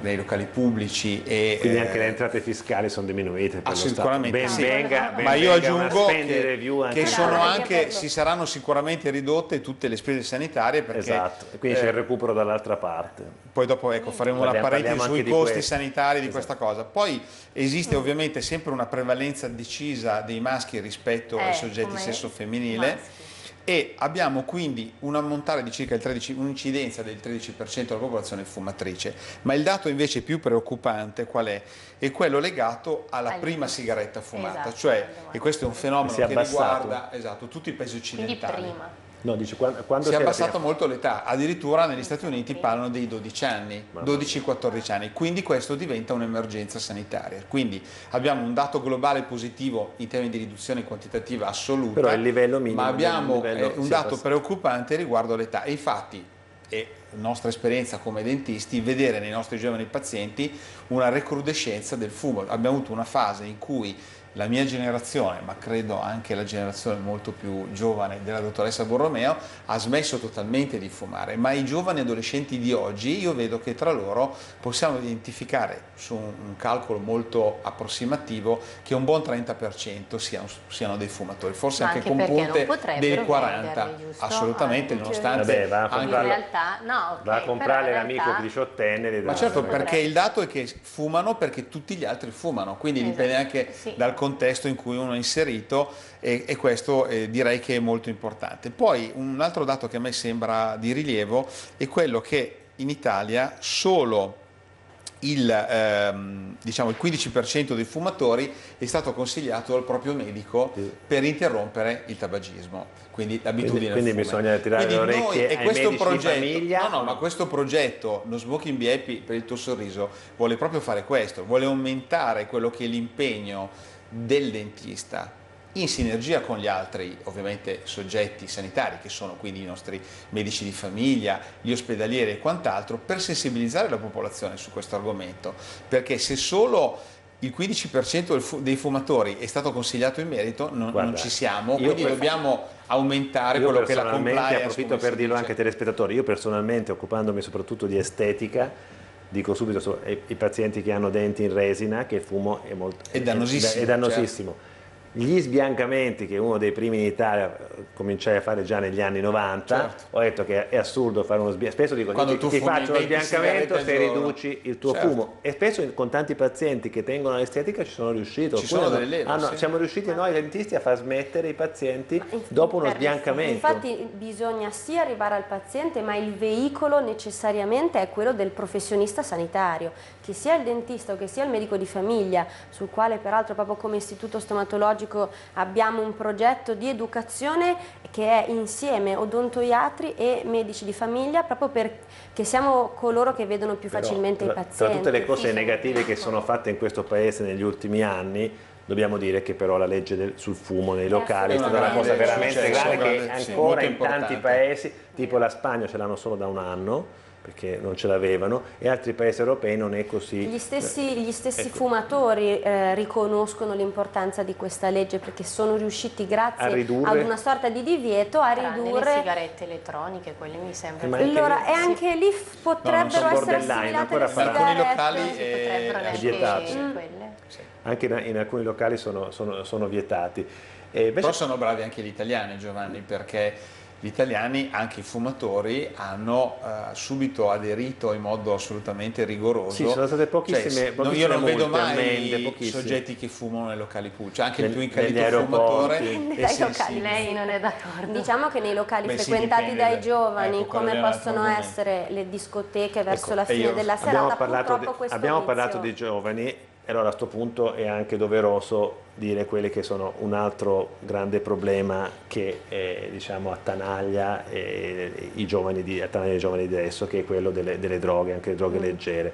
nei locali pubblici e quindi anche le eh, entrate fiscali sono diminuite per ah, sicuramente ben sì. venga, ben ma io aggiungo che, che sono anche, si saranno sicuramente ridotte tutte le spese sanitarie perché, esatto. E quindi eh, c'è il recupero dall'altra parte. Poi dopo ecco, faremo parliamo, una parentesi sui costi sanitari di esatto. questa cosa. Poi esiste ovviamente sempre una prevalenza decisa dei maschi rispetto eh, ai soggetti sesso femminile. maschi e abbiamo quindi un ammontare di circa il 13, un'incidenza del 13% della popolazione fumatrice, ma il dato invece più preoccupante qual è? È quello legato alla prima sigaretta fumata, esatto, cioè, e questo è un fenomeno che riguarda esatto, tutti i paesi occidentali. Quindi prima. No, dice, quando, quando si è abbassato molto l'età, addirittura negli Stati Uniti parlano dei 12 anni, 12-14 anni, quindi questo diventa un'emergenza sanitaria. Quindi abbiamo un dato globale positivo in termini di riduzione quantitativa assoluta, Però il livello minimo, ma abbiamo livello eh, un dato preoccupante riguardo l'età. E infatti è nostra esperienza come dentisti vedere nei nostri giovani pazienti una recrudescenza del fumo. Abbiamo avuto una fase in cui la mia generazione, ma credo anche la generazione molto più giovane della dottoressa Borromeo, ha smesso totalmente di fumare, ma i giovani adolescenti di oggi io vedo che tra loro possiamo identificare su un calcolo molto approssimativo che un buon 30% siano, siano dei fumatori, forse anche, anche, con punte del 40, assolutamente, ah, nonostante... Vabbè, va a comprare, realtà, no, okay, va a comprare l'amico realtà... diciottenne. Ma certo, perché il dato è che fumano perché tutti gli altri fumano, quindi esatto. dipende anche sì. dal contesto in cui uno è inserito e, e questo eh, direi che è molto importante. Poi un altro dato che a me sembra di rilievo è quello che in Italia solo il, ehm, diciamo, il 15% dei fumatori è stato consigliato dal proprio medico sì. per interrompere il tabagismo, quindi l'abitudine quindi, quindi bisogna tirare quindi le orecchie noi, e questo progetto, no, no, ma questo progetto, lo Smoking Be Happy per il tuo sorriso, vuole proprio fare questo, vuole aumentare quello che è l'impegno del dentista in sinergia con gli altri ovviamente soggetti sanitari che sono quindi i nostri medici di famiglia, gli ospedalieri e quant'altro per sensibilizzare la popolazione su questo argomento perché se solo il 15% dei fumatori è stato consigliato in merito, non, Guarda, non ci siamo, quindi dobbiamo aumentare quello che è la compliance. approfitto per dirlo anche ai telespettatori, io personalmente occupandomi soprattutto di estetica, dico subito i pazienti che hanno denti in resina che il fumo è, molto, è dannosissimo. È dannosissimo. Gli sbiancamenti che uno dei primi in Italia cominciai a fare già negli anni 90 Certo. ho detto che è assurdo fare uno sbiancamento spesso dico Quando ti, tu ti fumi faccio lo 20 sbiancamento se riduci il tuo Certo. fumo e spesso con tanti pazienti che tengono l'estetica ci sono riuscito Ci sono delle leve, hanno- sì. siamo riusciti noi dentisti a far smettere i pazienti dopo uno sbiancamento Infatti bisogna sì arrivare al paziente, ma il veicolo necessariamente è quello del professionista sanitario, che sia il dentista o che sia il medico di famiglia, sul quale peraltro proprio come istituto stomatologico abbiamo un progetto di educazione che è insieme odontoiatri e medici di famiglia, proprio perché siamo coloro che vedono più Però, facilmente tra, i tra pazienti. tutte le cose Sì, negative che sono fatte in questo paese negli ultimi anni, dobbiamo dire che però la legge del- sul fumo nei locali è stata una cosa veramente grande che ancora in tanti importante. paesi, tipo la Spagna ce l'hanno solo da un anno, perché non ce l'avevano, e altri paesi europei non è così. Gli stessi, gli stessi Ecco. fumatori eh, riconoscono l'importanza di questa legge perché sono riusciti grazie A ridurre- ad una sorta di divieto a Tranne le ridurre sigarette elettroniche, quelle mi sembra. Eh, allora, e anche lì potrebbero sono essere assimilate ancora le faranno. In alcuni sigarette. locali eh, è vietato. quelle. Anche in, in alcuni locali sono, sono- sono vietati. E invece- Però sono bravi anche gli italiani, Giovanni, perché gli italiani, anche i fumatori, hanno eh, subito aderito in modo assolutamente rigoroso. Sì, sono state pochissime- Cioè, no, pochissime io non vedo mai pochissime. soggetti che fumano nei locali pubblici, Cioè, anche Nel- il più incallito fumatore Dai sensibile. locali. Lei non è d'accordo. Diciamo che nei locali Beh, sì, frequentati dipende dai da- giovani, ecco, come possono essere le discoteche verso Ecco, la fine io- della abbiamo serata, parlato, purtroppo di, questo abbiamo parlato di giovani e allora a questo punto è anche doveroso dire quelli che sono un altro grande problema che eh, diciamo, attanaglia, eh, i giovani di, attanaglia i giovani di adesso, che è quello delle, delle droghe, anche le Mm. droghe leggere.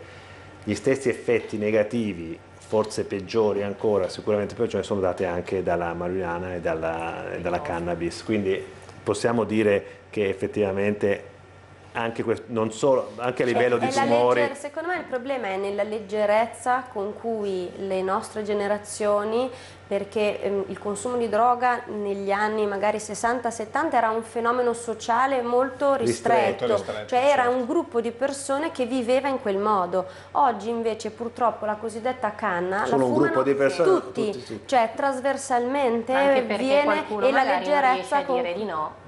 Gli stessi effetti negativi, forse peggiori ancora, sicuramente peggiori, sono dati anche dalla marijuana e dalla, e dalla cannabis. Quindi possiamo dire che effettivamente anche, quest- non solo, anche a livello Cioè, di tumori... legger- secondo me il problema è nella leggerezza con cui le nostre generazioni, perché ehm, il consumo di droga negli anni magari 60-70 era un fenomeno sociale molto Ristretto, ristretto, ristretto, cioè era certo. un gruppo di persone che viveva in quel modo. Oggi invece purtroppo la cosiddetta canna Solo la un gruppo di persone, tutti, tutti, tutti. cioè trasversalmente viene e la magari non riesce leggerezza a con dire di no.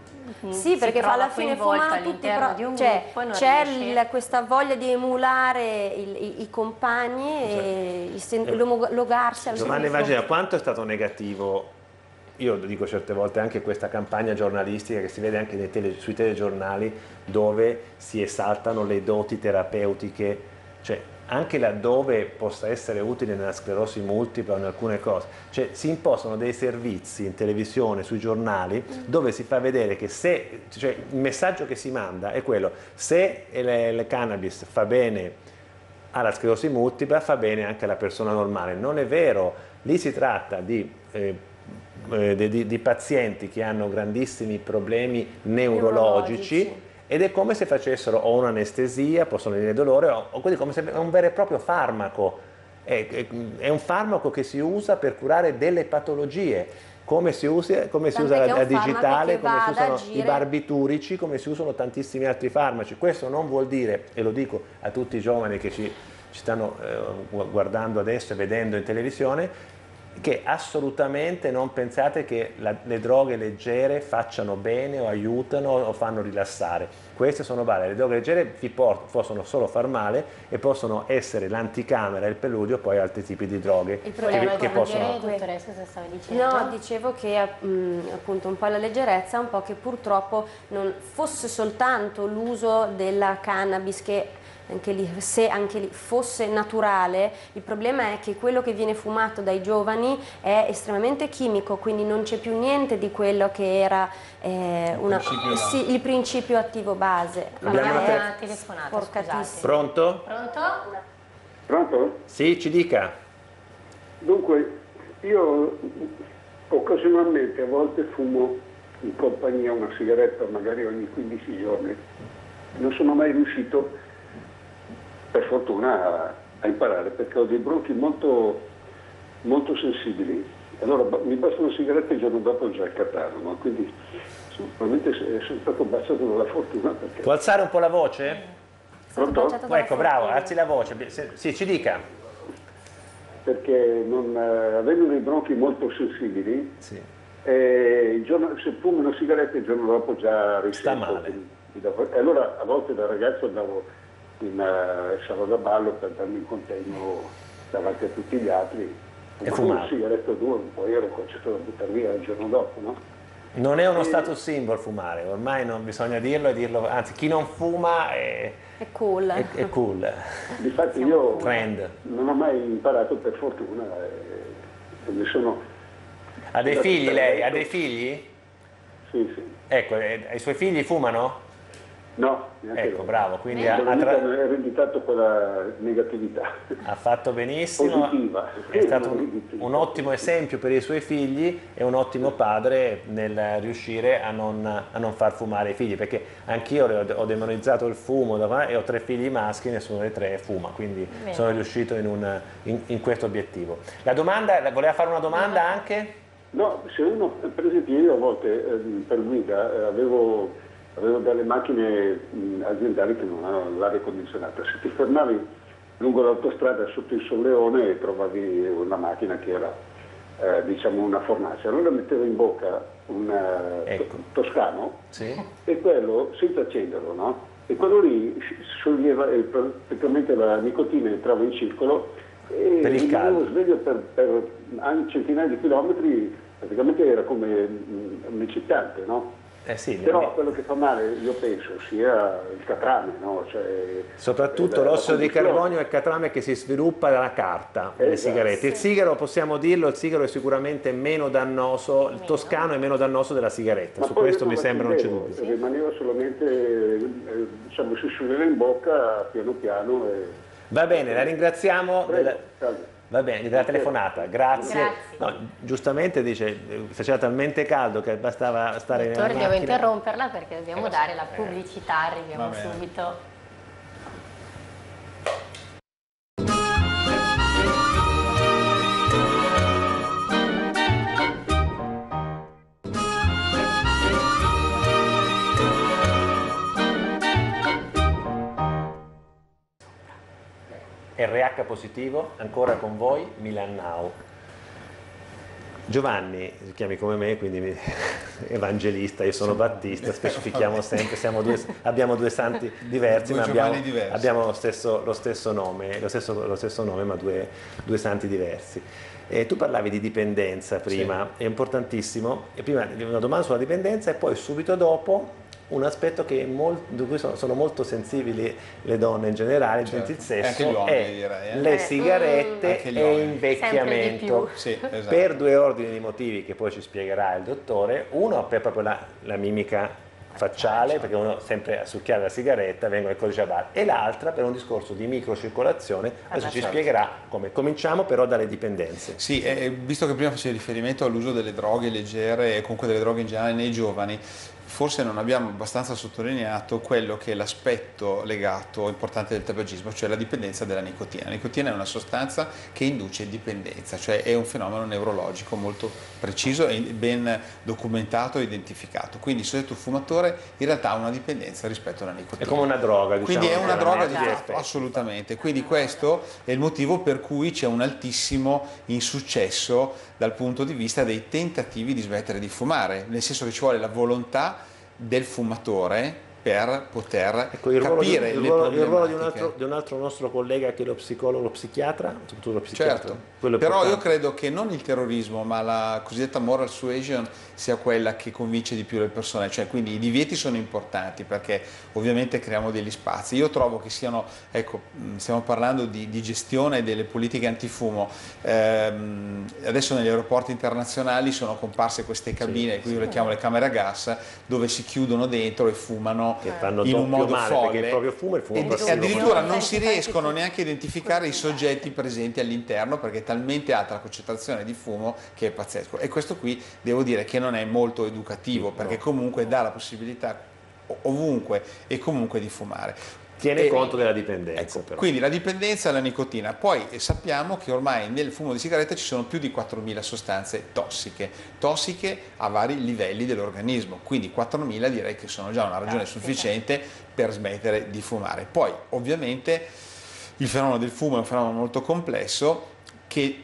Mm, sì, si perché alla fine fumano tutti, di un cioè, gruppo e non c'è riesce- il- questa voglia di emulare il- i, i compagni e il sen- l'omologarsi al Giovanni. Vagina, quanto è stato negativo, io lo dico certe volte, anche questa campagna giornalistica che si vede anche nei tele- sui telegiornali dove si esaltano le doti terapeutiche, cioè anche laddove possa essere utile nella sclerosi multipla o in alcune cose, cioè si impostano dei servizi in televisione, sui giornali, dove si fa vedere che se, cioè il messaggio che si manda è quello, se il cannabis fa bene alla sclerosi multipla fa bene anche alla persona normale. Non è vero, lì si tratta di, eh, eh, di- di- di pazienti che hanno grandissimi problemi neurologici. Neurologici. Ed è come se facessero o un'anestesia, possono venire dolore, o, o quindi come se è un vero e proprio farmaco. È, è- è un farmaco che si usa per curare delle patologie, come si usa, come si usa la, la digitale, come si usano i barbiturici, come si usano tantissimi altri farmaci. Questo non vuol dire, e lo dico a tutti i giovani che ci, ci stanno eh, gu- guardando adesso e vedendo in televisione, che assolutamente non pensate che la- le droghe leggere facciano bene o aiutano o fanno rilassare. Queste sono varie, le droghe leggere vi port- possono solo far male e possono essere l'anticamera il preludio poi altri tipi di droghe Il che, problema che che possono... dottoressa, se stava dicendo? No, dicevo che mm, appunto un po' la leggerezza, un po' che purtroppo non fosse soltanto l'uso della cannabis che anche lì, se anche lì fosse naturale, il problema è che quello che viene fumato dai giovani è estremamente chimico, quindi non c'è più niente di quello che era eh, una- principio sì, il principio attivo base. Abbiamo una una telefonata, Sporcatissimo. scusate. Pronto? Pronto? Pronto? Sì, ci dica. Dunque, io occasionalmente a volte fumo in compagnia una sigaretta, magari ogni 15 giorni. Non sono mai riuscito, per fortuna, a, a imparare perché ho dei bronchi molto, molto sensibili. Allora mi basta una sigaretta e il giorno dopo già il catarro, no? quindi sono- probabilmente sono stato baciato dalla fortuna perché... Può alzare un po' la voce? Pronto? dalla ecco, bravo, alzi la voce. Sì, ci dica. perché non, eh, avendo dei bronchi molto sensibili, Sì. eh, il giorno- se fumo una sigaretta il giorno dopo già risento. male. quindi- E allora a volte da ragazzo andavo in uh, sala da ballo per darmi un contegno davanti a tutti gli altri. E Fumavo fumavi? Una sigaretta o due, poi ero concetto da buttare via il giorno dopo, no? Non è uno status symbol fumare, ormai non bisogna dirlo e dirlo, anzi chi non fuma è, È cool. è- è cool, Difatti io trend. non ho mai imparato per fortuna, eh, mi sono... Ha dei figli lei? Ha dei figli? Sì, sì. Ecco, e- i suoi figli fumano? No, neanche Ecco, bravo, quindi ha, ha tra- ereditato quella negatività. ha fatto benissimo, Positiva. è stato un, un ottimo esempio per i suoi figli e un ottimo padre nel riuscire a non, a non far fumare i figli, perché anch'io ho, ho demonizzato il fumo da- e ho tre figli maschi, nessuno dei tre fuma, quindi Bene. sono riuscito in, un- in- in questo obiettivo. La domanda, voleva fare una domanda anche? No, se uno, per esempio io a volte eh, per guida eh, avevo, avevo delle macchine mh, aziendali che non hanno l'aria condizionata, se ti fermavi lungo l'autostrada sotto il solleone trovavi una macchina che era eh, diciamo una fornace, allora mettevo in bocca un eh, Ecco. to- toscano Sì. e quello senza accenderlo, no? E quello lì scioglieva e praticamente la nicotina entrava in circolo e Per il caldo. sveglio per, per centinaia di chilometri, praticamente era come un eccitante, no? Eh sì, Però quello che fa male, io penso, sia il catrame, no? Cioè, Soprattutto la- la l'ossido di carbonio e il catrame che si sviluppa dalla carta delle Esatto. sigarette. Il sigaro, possiamo dirlo, il sigaro è sicuramente meno dannoso, il toscano è meno dannoso della sigaretta, Ma su questo mi sembra non c'è dubbio. Rimaneva solamente, eh, diciamo, si scioglieva in bocca piano piano e... Va bene, la ringraziamo Prego, della. Va bene, della telefonata, grazie. Grazie. No, giustamente dice, eh, faceva talmente caldo che bastava stare nella Dottore, devo macchina. interromperla perché dobbiamo Eh, dare la pubblicità, arriviamo subito. RH positivo, ancora con voi, Milan Now. Giovanni, ti chiami come me, quindi mi- evangelista, io sono battista, specifichiamo sempre, siamo due- abbiamo due santi diversi, Due ma abbiamo, diversi. abbiamo lo, stesso, lo stesso nome, lo stesso, lo stesso nome, ma due, due santi diversi. E tu parlavi di dipendenza prima, è importantissimo, e prima una domanda sulla dipendenza e poi subito dopo un aspetto che è mol- di cui sono, sono molto sensibili le donne in generale, Certo. il sesso, anche gli uomini, è direi, eh. le Eh, sigarette gli e invecchiamento. Sì, esatto. Per due ordini di motivi che poi ci spiegherà il dottore, uno per proprio la, la mimica facciale, perché uno sempre a succhiare la sigaretta, vengono il codice a bar, e l'altra per un discorso di microcircolazione, adesso ci certo. spiegherà come. Cominciamo però dalle dipendenze. Sì, eh, visto che prima facevi riferimento all'uso delle droghe leggere e comunque delle droghe in generale nei giovani, forse non abbiamo abbastanza sottolineato quello che è l'aspetto legato importante del tabagismo, cioè la dipendenza dalla nicotina. La nicotina è una sostanza che induce dipendenza, cioè è un fenomeno neurologico molto preciso e ben documentato e identificato. Quindi il soggetto fumatore in realtà ha una dipendenza rispetto alla nicotina. È come una droga, diciamo. Quindi è una droga di fatto, aspetti. assolutamente. Quindi questo è il motivo per cui c'è un altissimo insuccesso dal punto di vista dei tentativi di smettere di fumare, nel senso che ci vuole la volontà del fumatore per poter Ecco, il capire il le ruolo- il ruolo di, un altro, di un altro nostro collega che è lo psicologo, lo psichiatra, soprattutto lo psichiatra. Certo, però io credo che non il terrorismo, ma la cosiddetta moral suasion sia quella che convince di più le persone, cioè quindi i divieti sono importanti perché ovviamente creiamo degli spazi. Io trovo che siano, ecco, stiamo parlando di, di gestione delle politiche antifumo, Ehm, adesso negli aeroporti internazionali sono comparse queste cabine, qui io le chiamo le camere a gas, dove si chiudono dentro e fumano Che fanno in un modo male, folle. perché il proprio fumo e il fumo E- passivo. e addirittura non si riescono neanche a identificare i soggetti presenti all'interno perché è talmente alta la concentrazione di fumo che è pazzesco. E questo qui devo dire che non è molto educativo perché comunque dà la possibilità ovunque e comunque di fumare. Tiene E- conto della dipendenza, Ecco, però. quindi la dipendenza alla nicotina. Poi eh, sappiamo che ormai nel fumo di sigaretta ci sono più di 4.000 sostanze tossiche, tossiche a vari livelli dell'organismo, quindi 4.000 direi che sono già una ragione sufficiente per smettere di fumare. Poi ovviamente il fenomeno del fumo è un fenomeno molto complesso che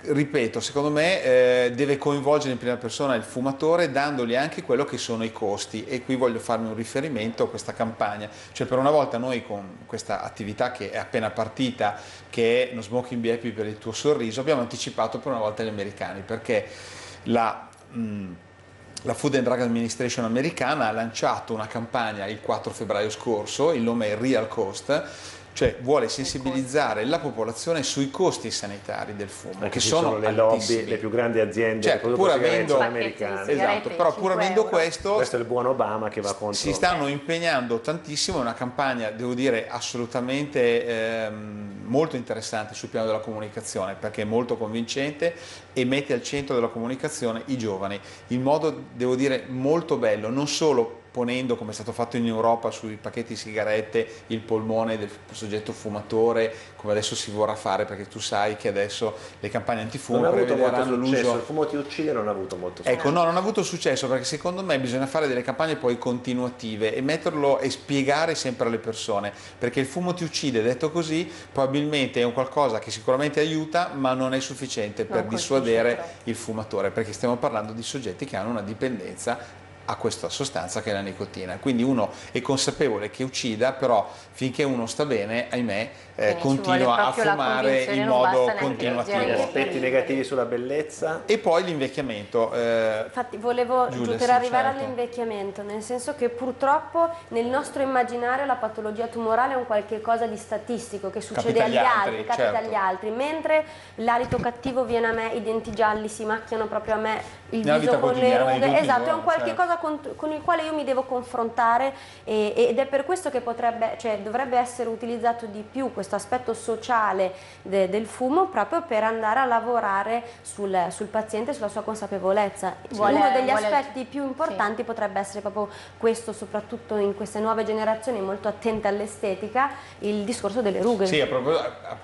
ripeto, secondo me eh, deve coinvolgere in prima persona il fumatore dandogli anche quello che sono i costi. E qui voglio farmi un riferimento a questa campagna, cioè per una volta noi con questa attività che è appena partita, che è No Smoking Be Happy per il tuo sorriso, abbiamo anticipato per una volta gli americani perché la... Mh, la Food and Drug Administration americana ha lanciato una campagna il 4 febbraio scorso, il nome è Real Cost, cioè vuole sensibilizzare la popolazione sui costi sanitari del fumo, Anche che ci sono, le lobby, le più grandi aziende Cioè, che pur avendo- sono americane. Esatto, però pur 5 avendo euro. questo Questo è il buon Obama che va contro. si stanno impegnando tantissimo, è una campagna, devo dire, assolutamente ehm, molto interessante sul piano della comunicazione, perché è molto convincente e mette al centro della comunicazione i giovani, in modo, devo dire, molto bello, non solo ponendo, come è stato fatto in Europa sui pacchetti di sigarette, il polmone del soggetto fumatore, come adesso si vorrà fare, perché tu sai che adesso le campagne antifumo non ha avuto molto l'uso il fumo ti uccide non ha avuto molto successo. Ecco, no, non ha avuto successo perché secondo me bisogna fare delle campagne poi continuative e metterlo e spiegare sempre alle persone, perché il fumo ti uccide, detto così, probabilmente è un qualcosa che sicuramente aiuta, ma non è sufficiente per Non dissuadere il fumatore, perché stiamo parlando di soggetti che hanno una dipendenza a questa sostanza che è la nicotina. Quindi uno è consapevole che uccida, però finché uno sta bene, ahimè, eh, continua a fumare in modo continuativo. Gli aspetti negativi sulla bellezza. E poi l'invecchiamento. eh, Infatti volevo Giulia, giù per arrivare certo. all'invecchiamento, nel senso che purtroppo nel nostro immaginario la patologia tumorale è un qualche cosa di statistico che succede Capita agli altri, altri, capita certo. agli altri, mentre l'alito cattivo viene a me, i denti gialli si macchiano proprio a me, il Nella viso con le rughe, esatto, è un qualche certo. cosa con, con il quale io mi devo confrontare e- ed è per questo che potrebbe, cioè, dovrebbe essere utilizzato di più questo aspetto sociale de- del fumo proprio per andare a lavorare sul, sul paziente e sulla sua consapevolezza. Vuole- Uno degli vuole- aspetti più importanti potrebbe essere proprio questo, soprattutto in queste nuove generazioni molto attente all'estetica, il discorso delle rughe. Sì, a proprio- a-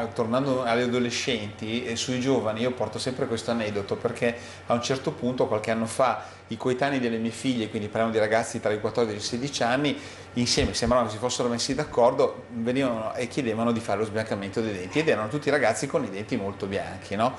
a- tornando agli adolescenti e sui giovani, io porto sempre questo aneddoto perché a un certo punto, qualche anno fa, i coetanei delle mie figlie, quindi parliamo di ragazzi tra i 14 e i 16 anni, insieme sembrava che si fossero messi d'accordo, venivano e chiedevano di fare lo sbiancamento dei denti ed erano tutti ragazzi con i denti molto bianchi, no?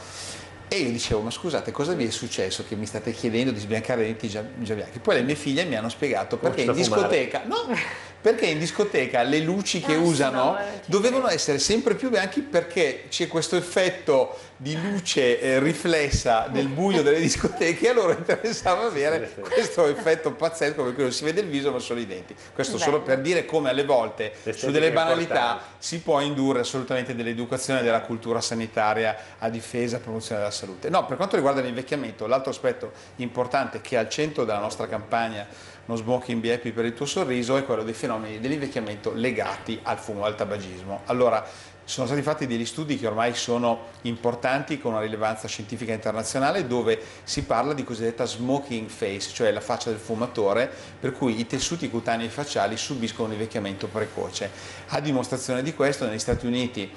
E io dicevo, ma scusate, cosa vi è successo che mi state chiedendo di sbiancare i denti già, già bianchi? Poi le mie figlie mi hanno spiegato perché in discoteca, no, perché in discoteca le luci che Ah, usano no, eh, dovevano essere sempre più bianchi perché c'è questo effetto di luce eh, riflessa nel buio delle discoteche a loro interessava avere questo effetto pazzesco per cui non si vede il viso ma solo i denti. Questo Bello. solo per dire come alle volte su delle banalità importante. si può indurre assolutamente dell'educazione della cultura sanitaria a difesa e promozione della salute. No, per quanto riguarda l'invecchiamento, l'altro aspetto importante che è al centro della nostra campagna No Smoking Be Happy per il tuo sorriso è quello dei fenomeni dell'invecchiamento legati al fumo, al tabagismo. Allora, sono stati fatti degli studi che ormai sono importanti con una rilevanza scientifica internazionale dove si parla di cosiddetta smoking face, cioè la faccia del fumatore, per cui i tessuti cutanei facciali subiscono un invecchiamento precoce. A dimostrazione di questo negli Stati Uniti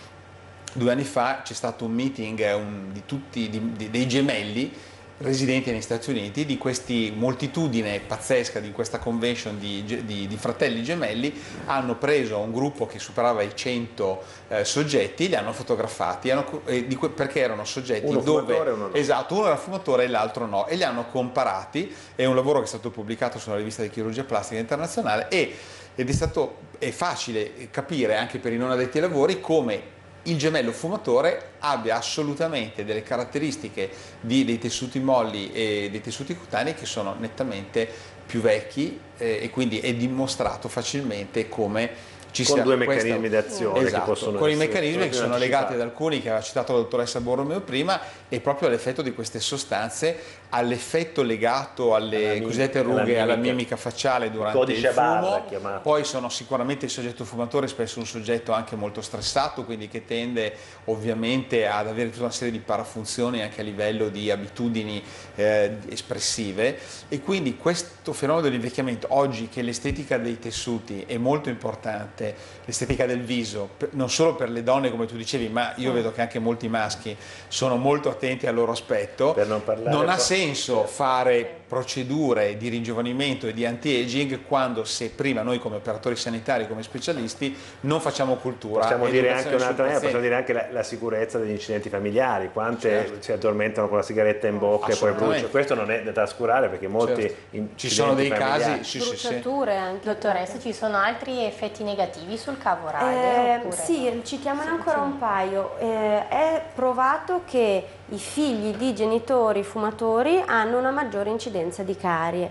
due anni fa c'è stato un meeting eh, un- di tutti di- di- dei gemelli residenti negli Stati Uniti, di questa moltitudine pazzesca di questa convention di, di- di fratelli gemelli, hanno preso un gruppo che superava i 100 eh, soggetti, li hanno fotografati, hanno eh, que- perché erano soggetti Uno dove... fumatore uno no. Esatto, uno era fumatore e l'altro no, e li hanno comparati, è un lavoro che è stato pubblicato sulla rivista di chirurgia plastica internazionale e, ed è stato è facile capire anche per i non addetti ai lavori come il gemello fumatore abbia assolutamente delle caratteristiche di- dei tessuti molli e dei tessuti cutanei che sono nettamente più vecchi eh, e quindi è dimostrato facilmente come ci Con due meccanismi di azione che Esatto, possono con i essere meccanismi che sono legati ad alcuni che aveva citato la dottoressa Borromeo prima e proprio all'effetto di queste sostanze, all'effetto legato alle Alla mim- cosiddette alla rughe, alla mimica. mimica facciale durante Codice il fumo. barra. Poi sono sicuramente il soggetto fumatore, spesso un soggetto anche molto stressato, quindi che tende ovviamente ad avere tutta una serie di parafunzioni anche a livello di abitudini eh, espressive e quindi questo fenomeno dell'invecchiamento oggi che l'estetica dei tessuti è molto importante, l'estetica del viso, non solo per le donne come tu dicevi, ma io vedo che anche molti maschi sono molto attenti al loro aspetto, Per non parlare non ha poi- senso fare procedure di ringiovanimento e di anti-aging quando se prima noi come operatori sanitari, come specialisti, non facciamo cultura. Possiamo dire anche un'altra maniera, possiamo dire anche la, la, sicurezza degli incidenti familiari, quante certo. si addormentano con la sigaretta in bocca e poi bruciano. Questo non è da trascurare perché molti certo. ci sono dei familiari. casi, sì, bruciature anche. Dottoressa, ci sono altri effetti negativi sul cavo rider? Eh, sì, citiamone ancora un paio. Eh, è provato che i figli di genitori fumatori hanno una maggiore incidenza di carie.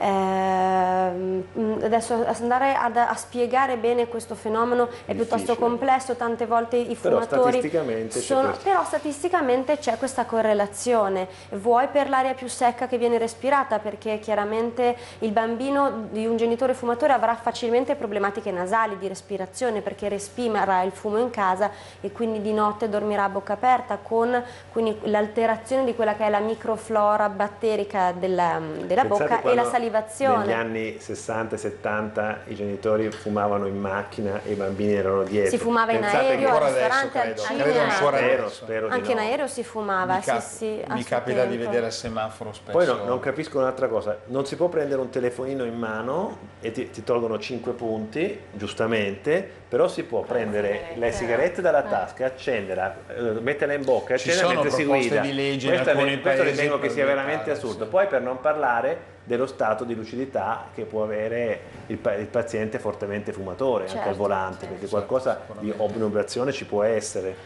Eh, adesso andare ad, a spiegare bene questo fenomeno è piuttosto complesso, tante volte i fumatori però statisticamente, sono, però statisticamente c'è questa correlazione, vuoi per l'aria più secca che viene respirata? Perché chiaramente il bambino di un genitore fumatore avrà facilmente problematiche nasali di respirazione perché respira il fumo in casa e quindi di notte dormirà a bocca aperta con l'alterazione di quella che è la microflora batterica della, della bocca e la saliva salivazione. Negli anni 60 e 70 i genitori fumavano in macchina e i bambini erano dietro. Si fumava in Pensate aereo, al ristorante, al cinema. Credo ancora spero, spero Anche in no. aereo si fumava, mi, cap- sì, sì, mi capita tempo. di vedere il semaforo spesso. Poi no, non capisco un'altra cosa, non si può prendere un telefonino in mano e ti, ti tolgono 5 punti, giustamente, però si può prendere le sigarette dalla tasca, accenderla, eh, metterla in bocca, accenderla mentre si guida. Di legge questo, questo paesi ritengo che sia veramente sì. assurdo. Poi per non parlare dello stato di lucidità che può avere il, il paziente fortemente fumatore certo, anche al certo, volante, certo, perché qualcosa di obnubilazione ci può essere.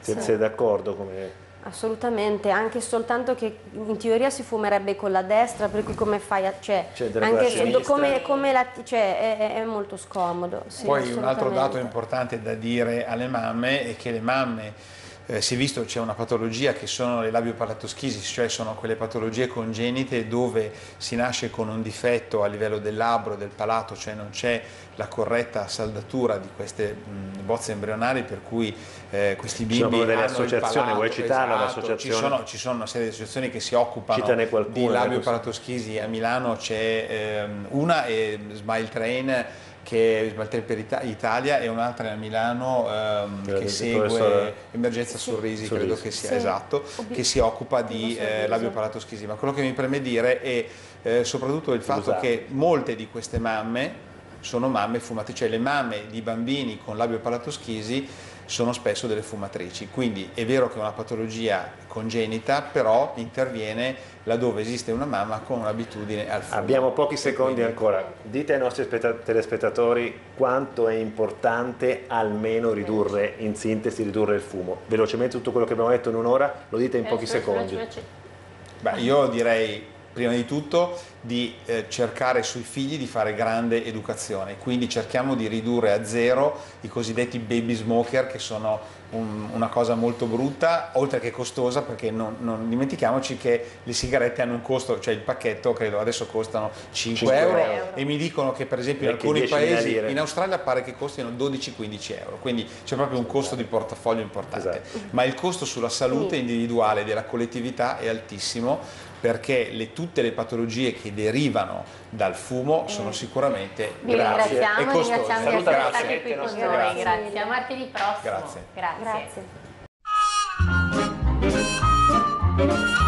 Se sì. sei d'accordo come... Assolutamente, anche soltanto che in teoria si fumerebbe con la destra, per cui come fai a... Cioè, cioè anche come, come la, cioè, è, è, molto scomodo. Sì, Poi un altro dato importante da dire alle mamme è che le mamme eh, si è visto che c'è una patologia che sono le labiopalatoschisi, cioè sono quelle patologie congenite dove si nasce con un difetto a livello del labbro, del palato, cioè non c'è la corretta saldatura di queste mh, bozze embrionali per cui eh, questi bimbi ci sono delle associazioni, vuoi citarla esatto? Ci sono, ci sono, una serie di associazioni che si occupano di labiopalatoschisi, a Milano c'è ehm, una è Smile Train che è Smalter per Italia e un'altra a Milano ehm, che segue Emergenza Sorrisi, Sorrisi, credo che sia sì. esatto, che si occupa di eh, labiopalatoschisima. Quello che mi preme dire è eh, soprattutto il fatto Scusate. che molte di queste mamme sono mamme fumate, cioè le mamme di bambini con labiopalatoschisi sono spesso delle fumatrici, quindi è vero che è una patologia congenita, però interviene laddove esiste una mamma con un'abitudine al fumo. Abbiamo pochi secondi quindi... ancora, dite ai nostri telespettatori quanto è importante almeno ridurre, in sintesi, ridurre il fumo. Velocemente tutto quello che abbiamo detto in un'ora, lo dite in pochi secondi. Beh, io direi prima di tutto di eh, cercare sui figli di fare grande educazione, quindi cerchiamo di ridurre a zero i cosiddetti baby smoker che sono un, una cosa molto brutta, oltre che costosa perché non, non, dimentichiamoci che le sigarette hanno un costo, cioè il pacchetto credo adesso costano 5, 5 euro, euro, e mi dicono che per esempio in alcuni paesi, in Australia pare che costino 12-15 euro, quindi c'è proprio un costo di portafoglio importante, esatto. ma il costo sulla salute individuale della collettività è altissimo perché le, tutte le patologie che derivano dal fumo sono sicuramente Vi grazie ringraziamo, e costose. ringraziamo di essere stati qui con noi. Grazie. A martedì prossimo. Grazie. Grazie. grazie.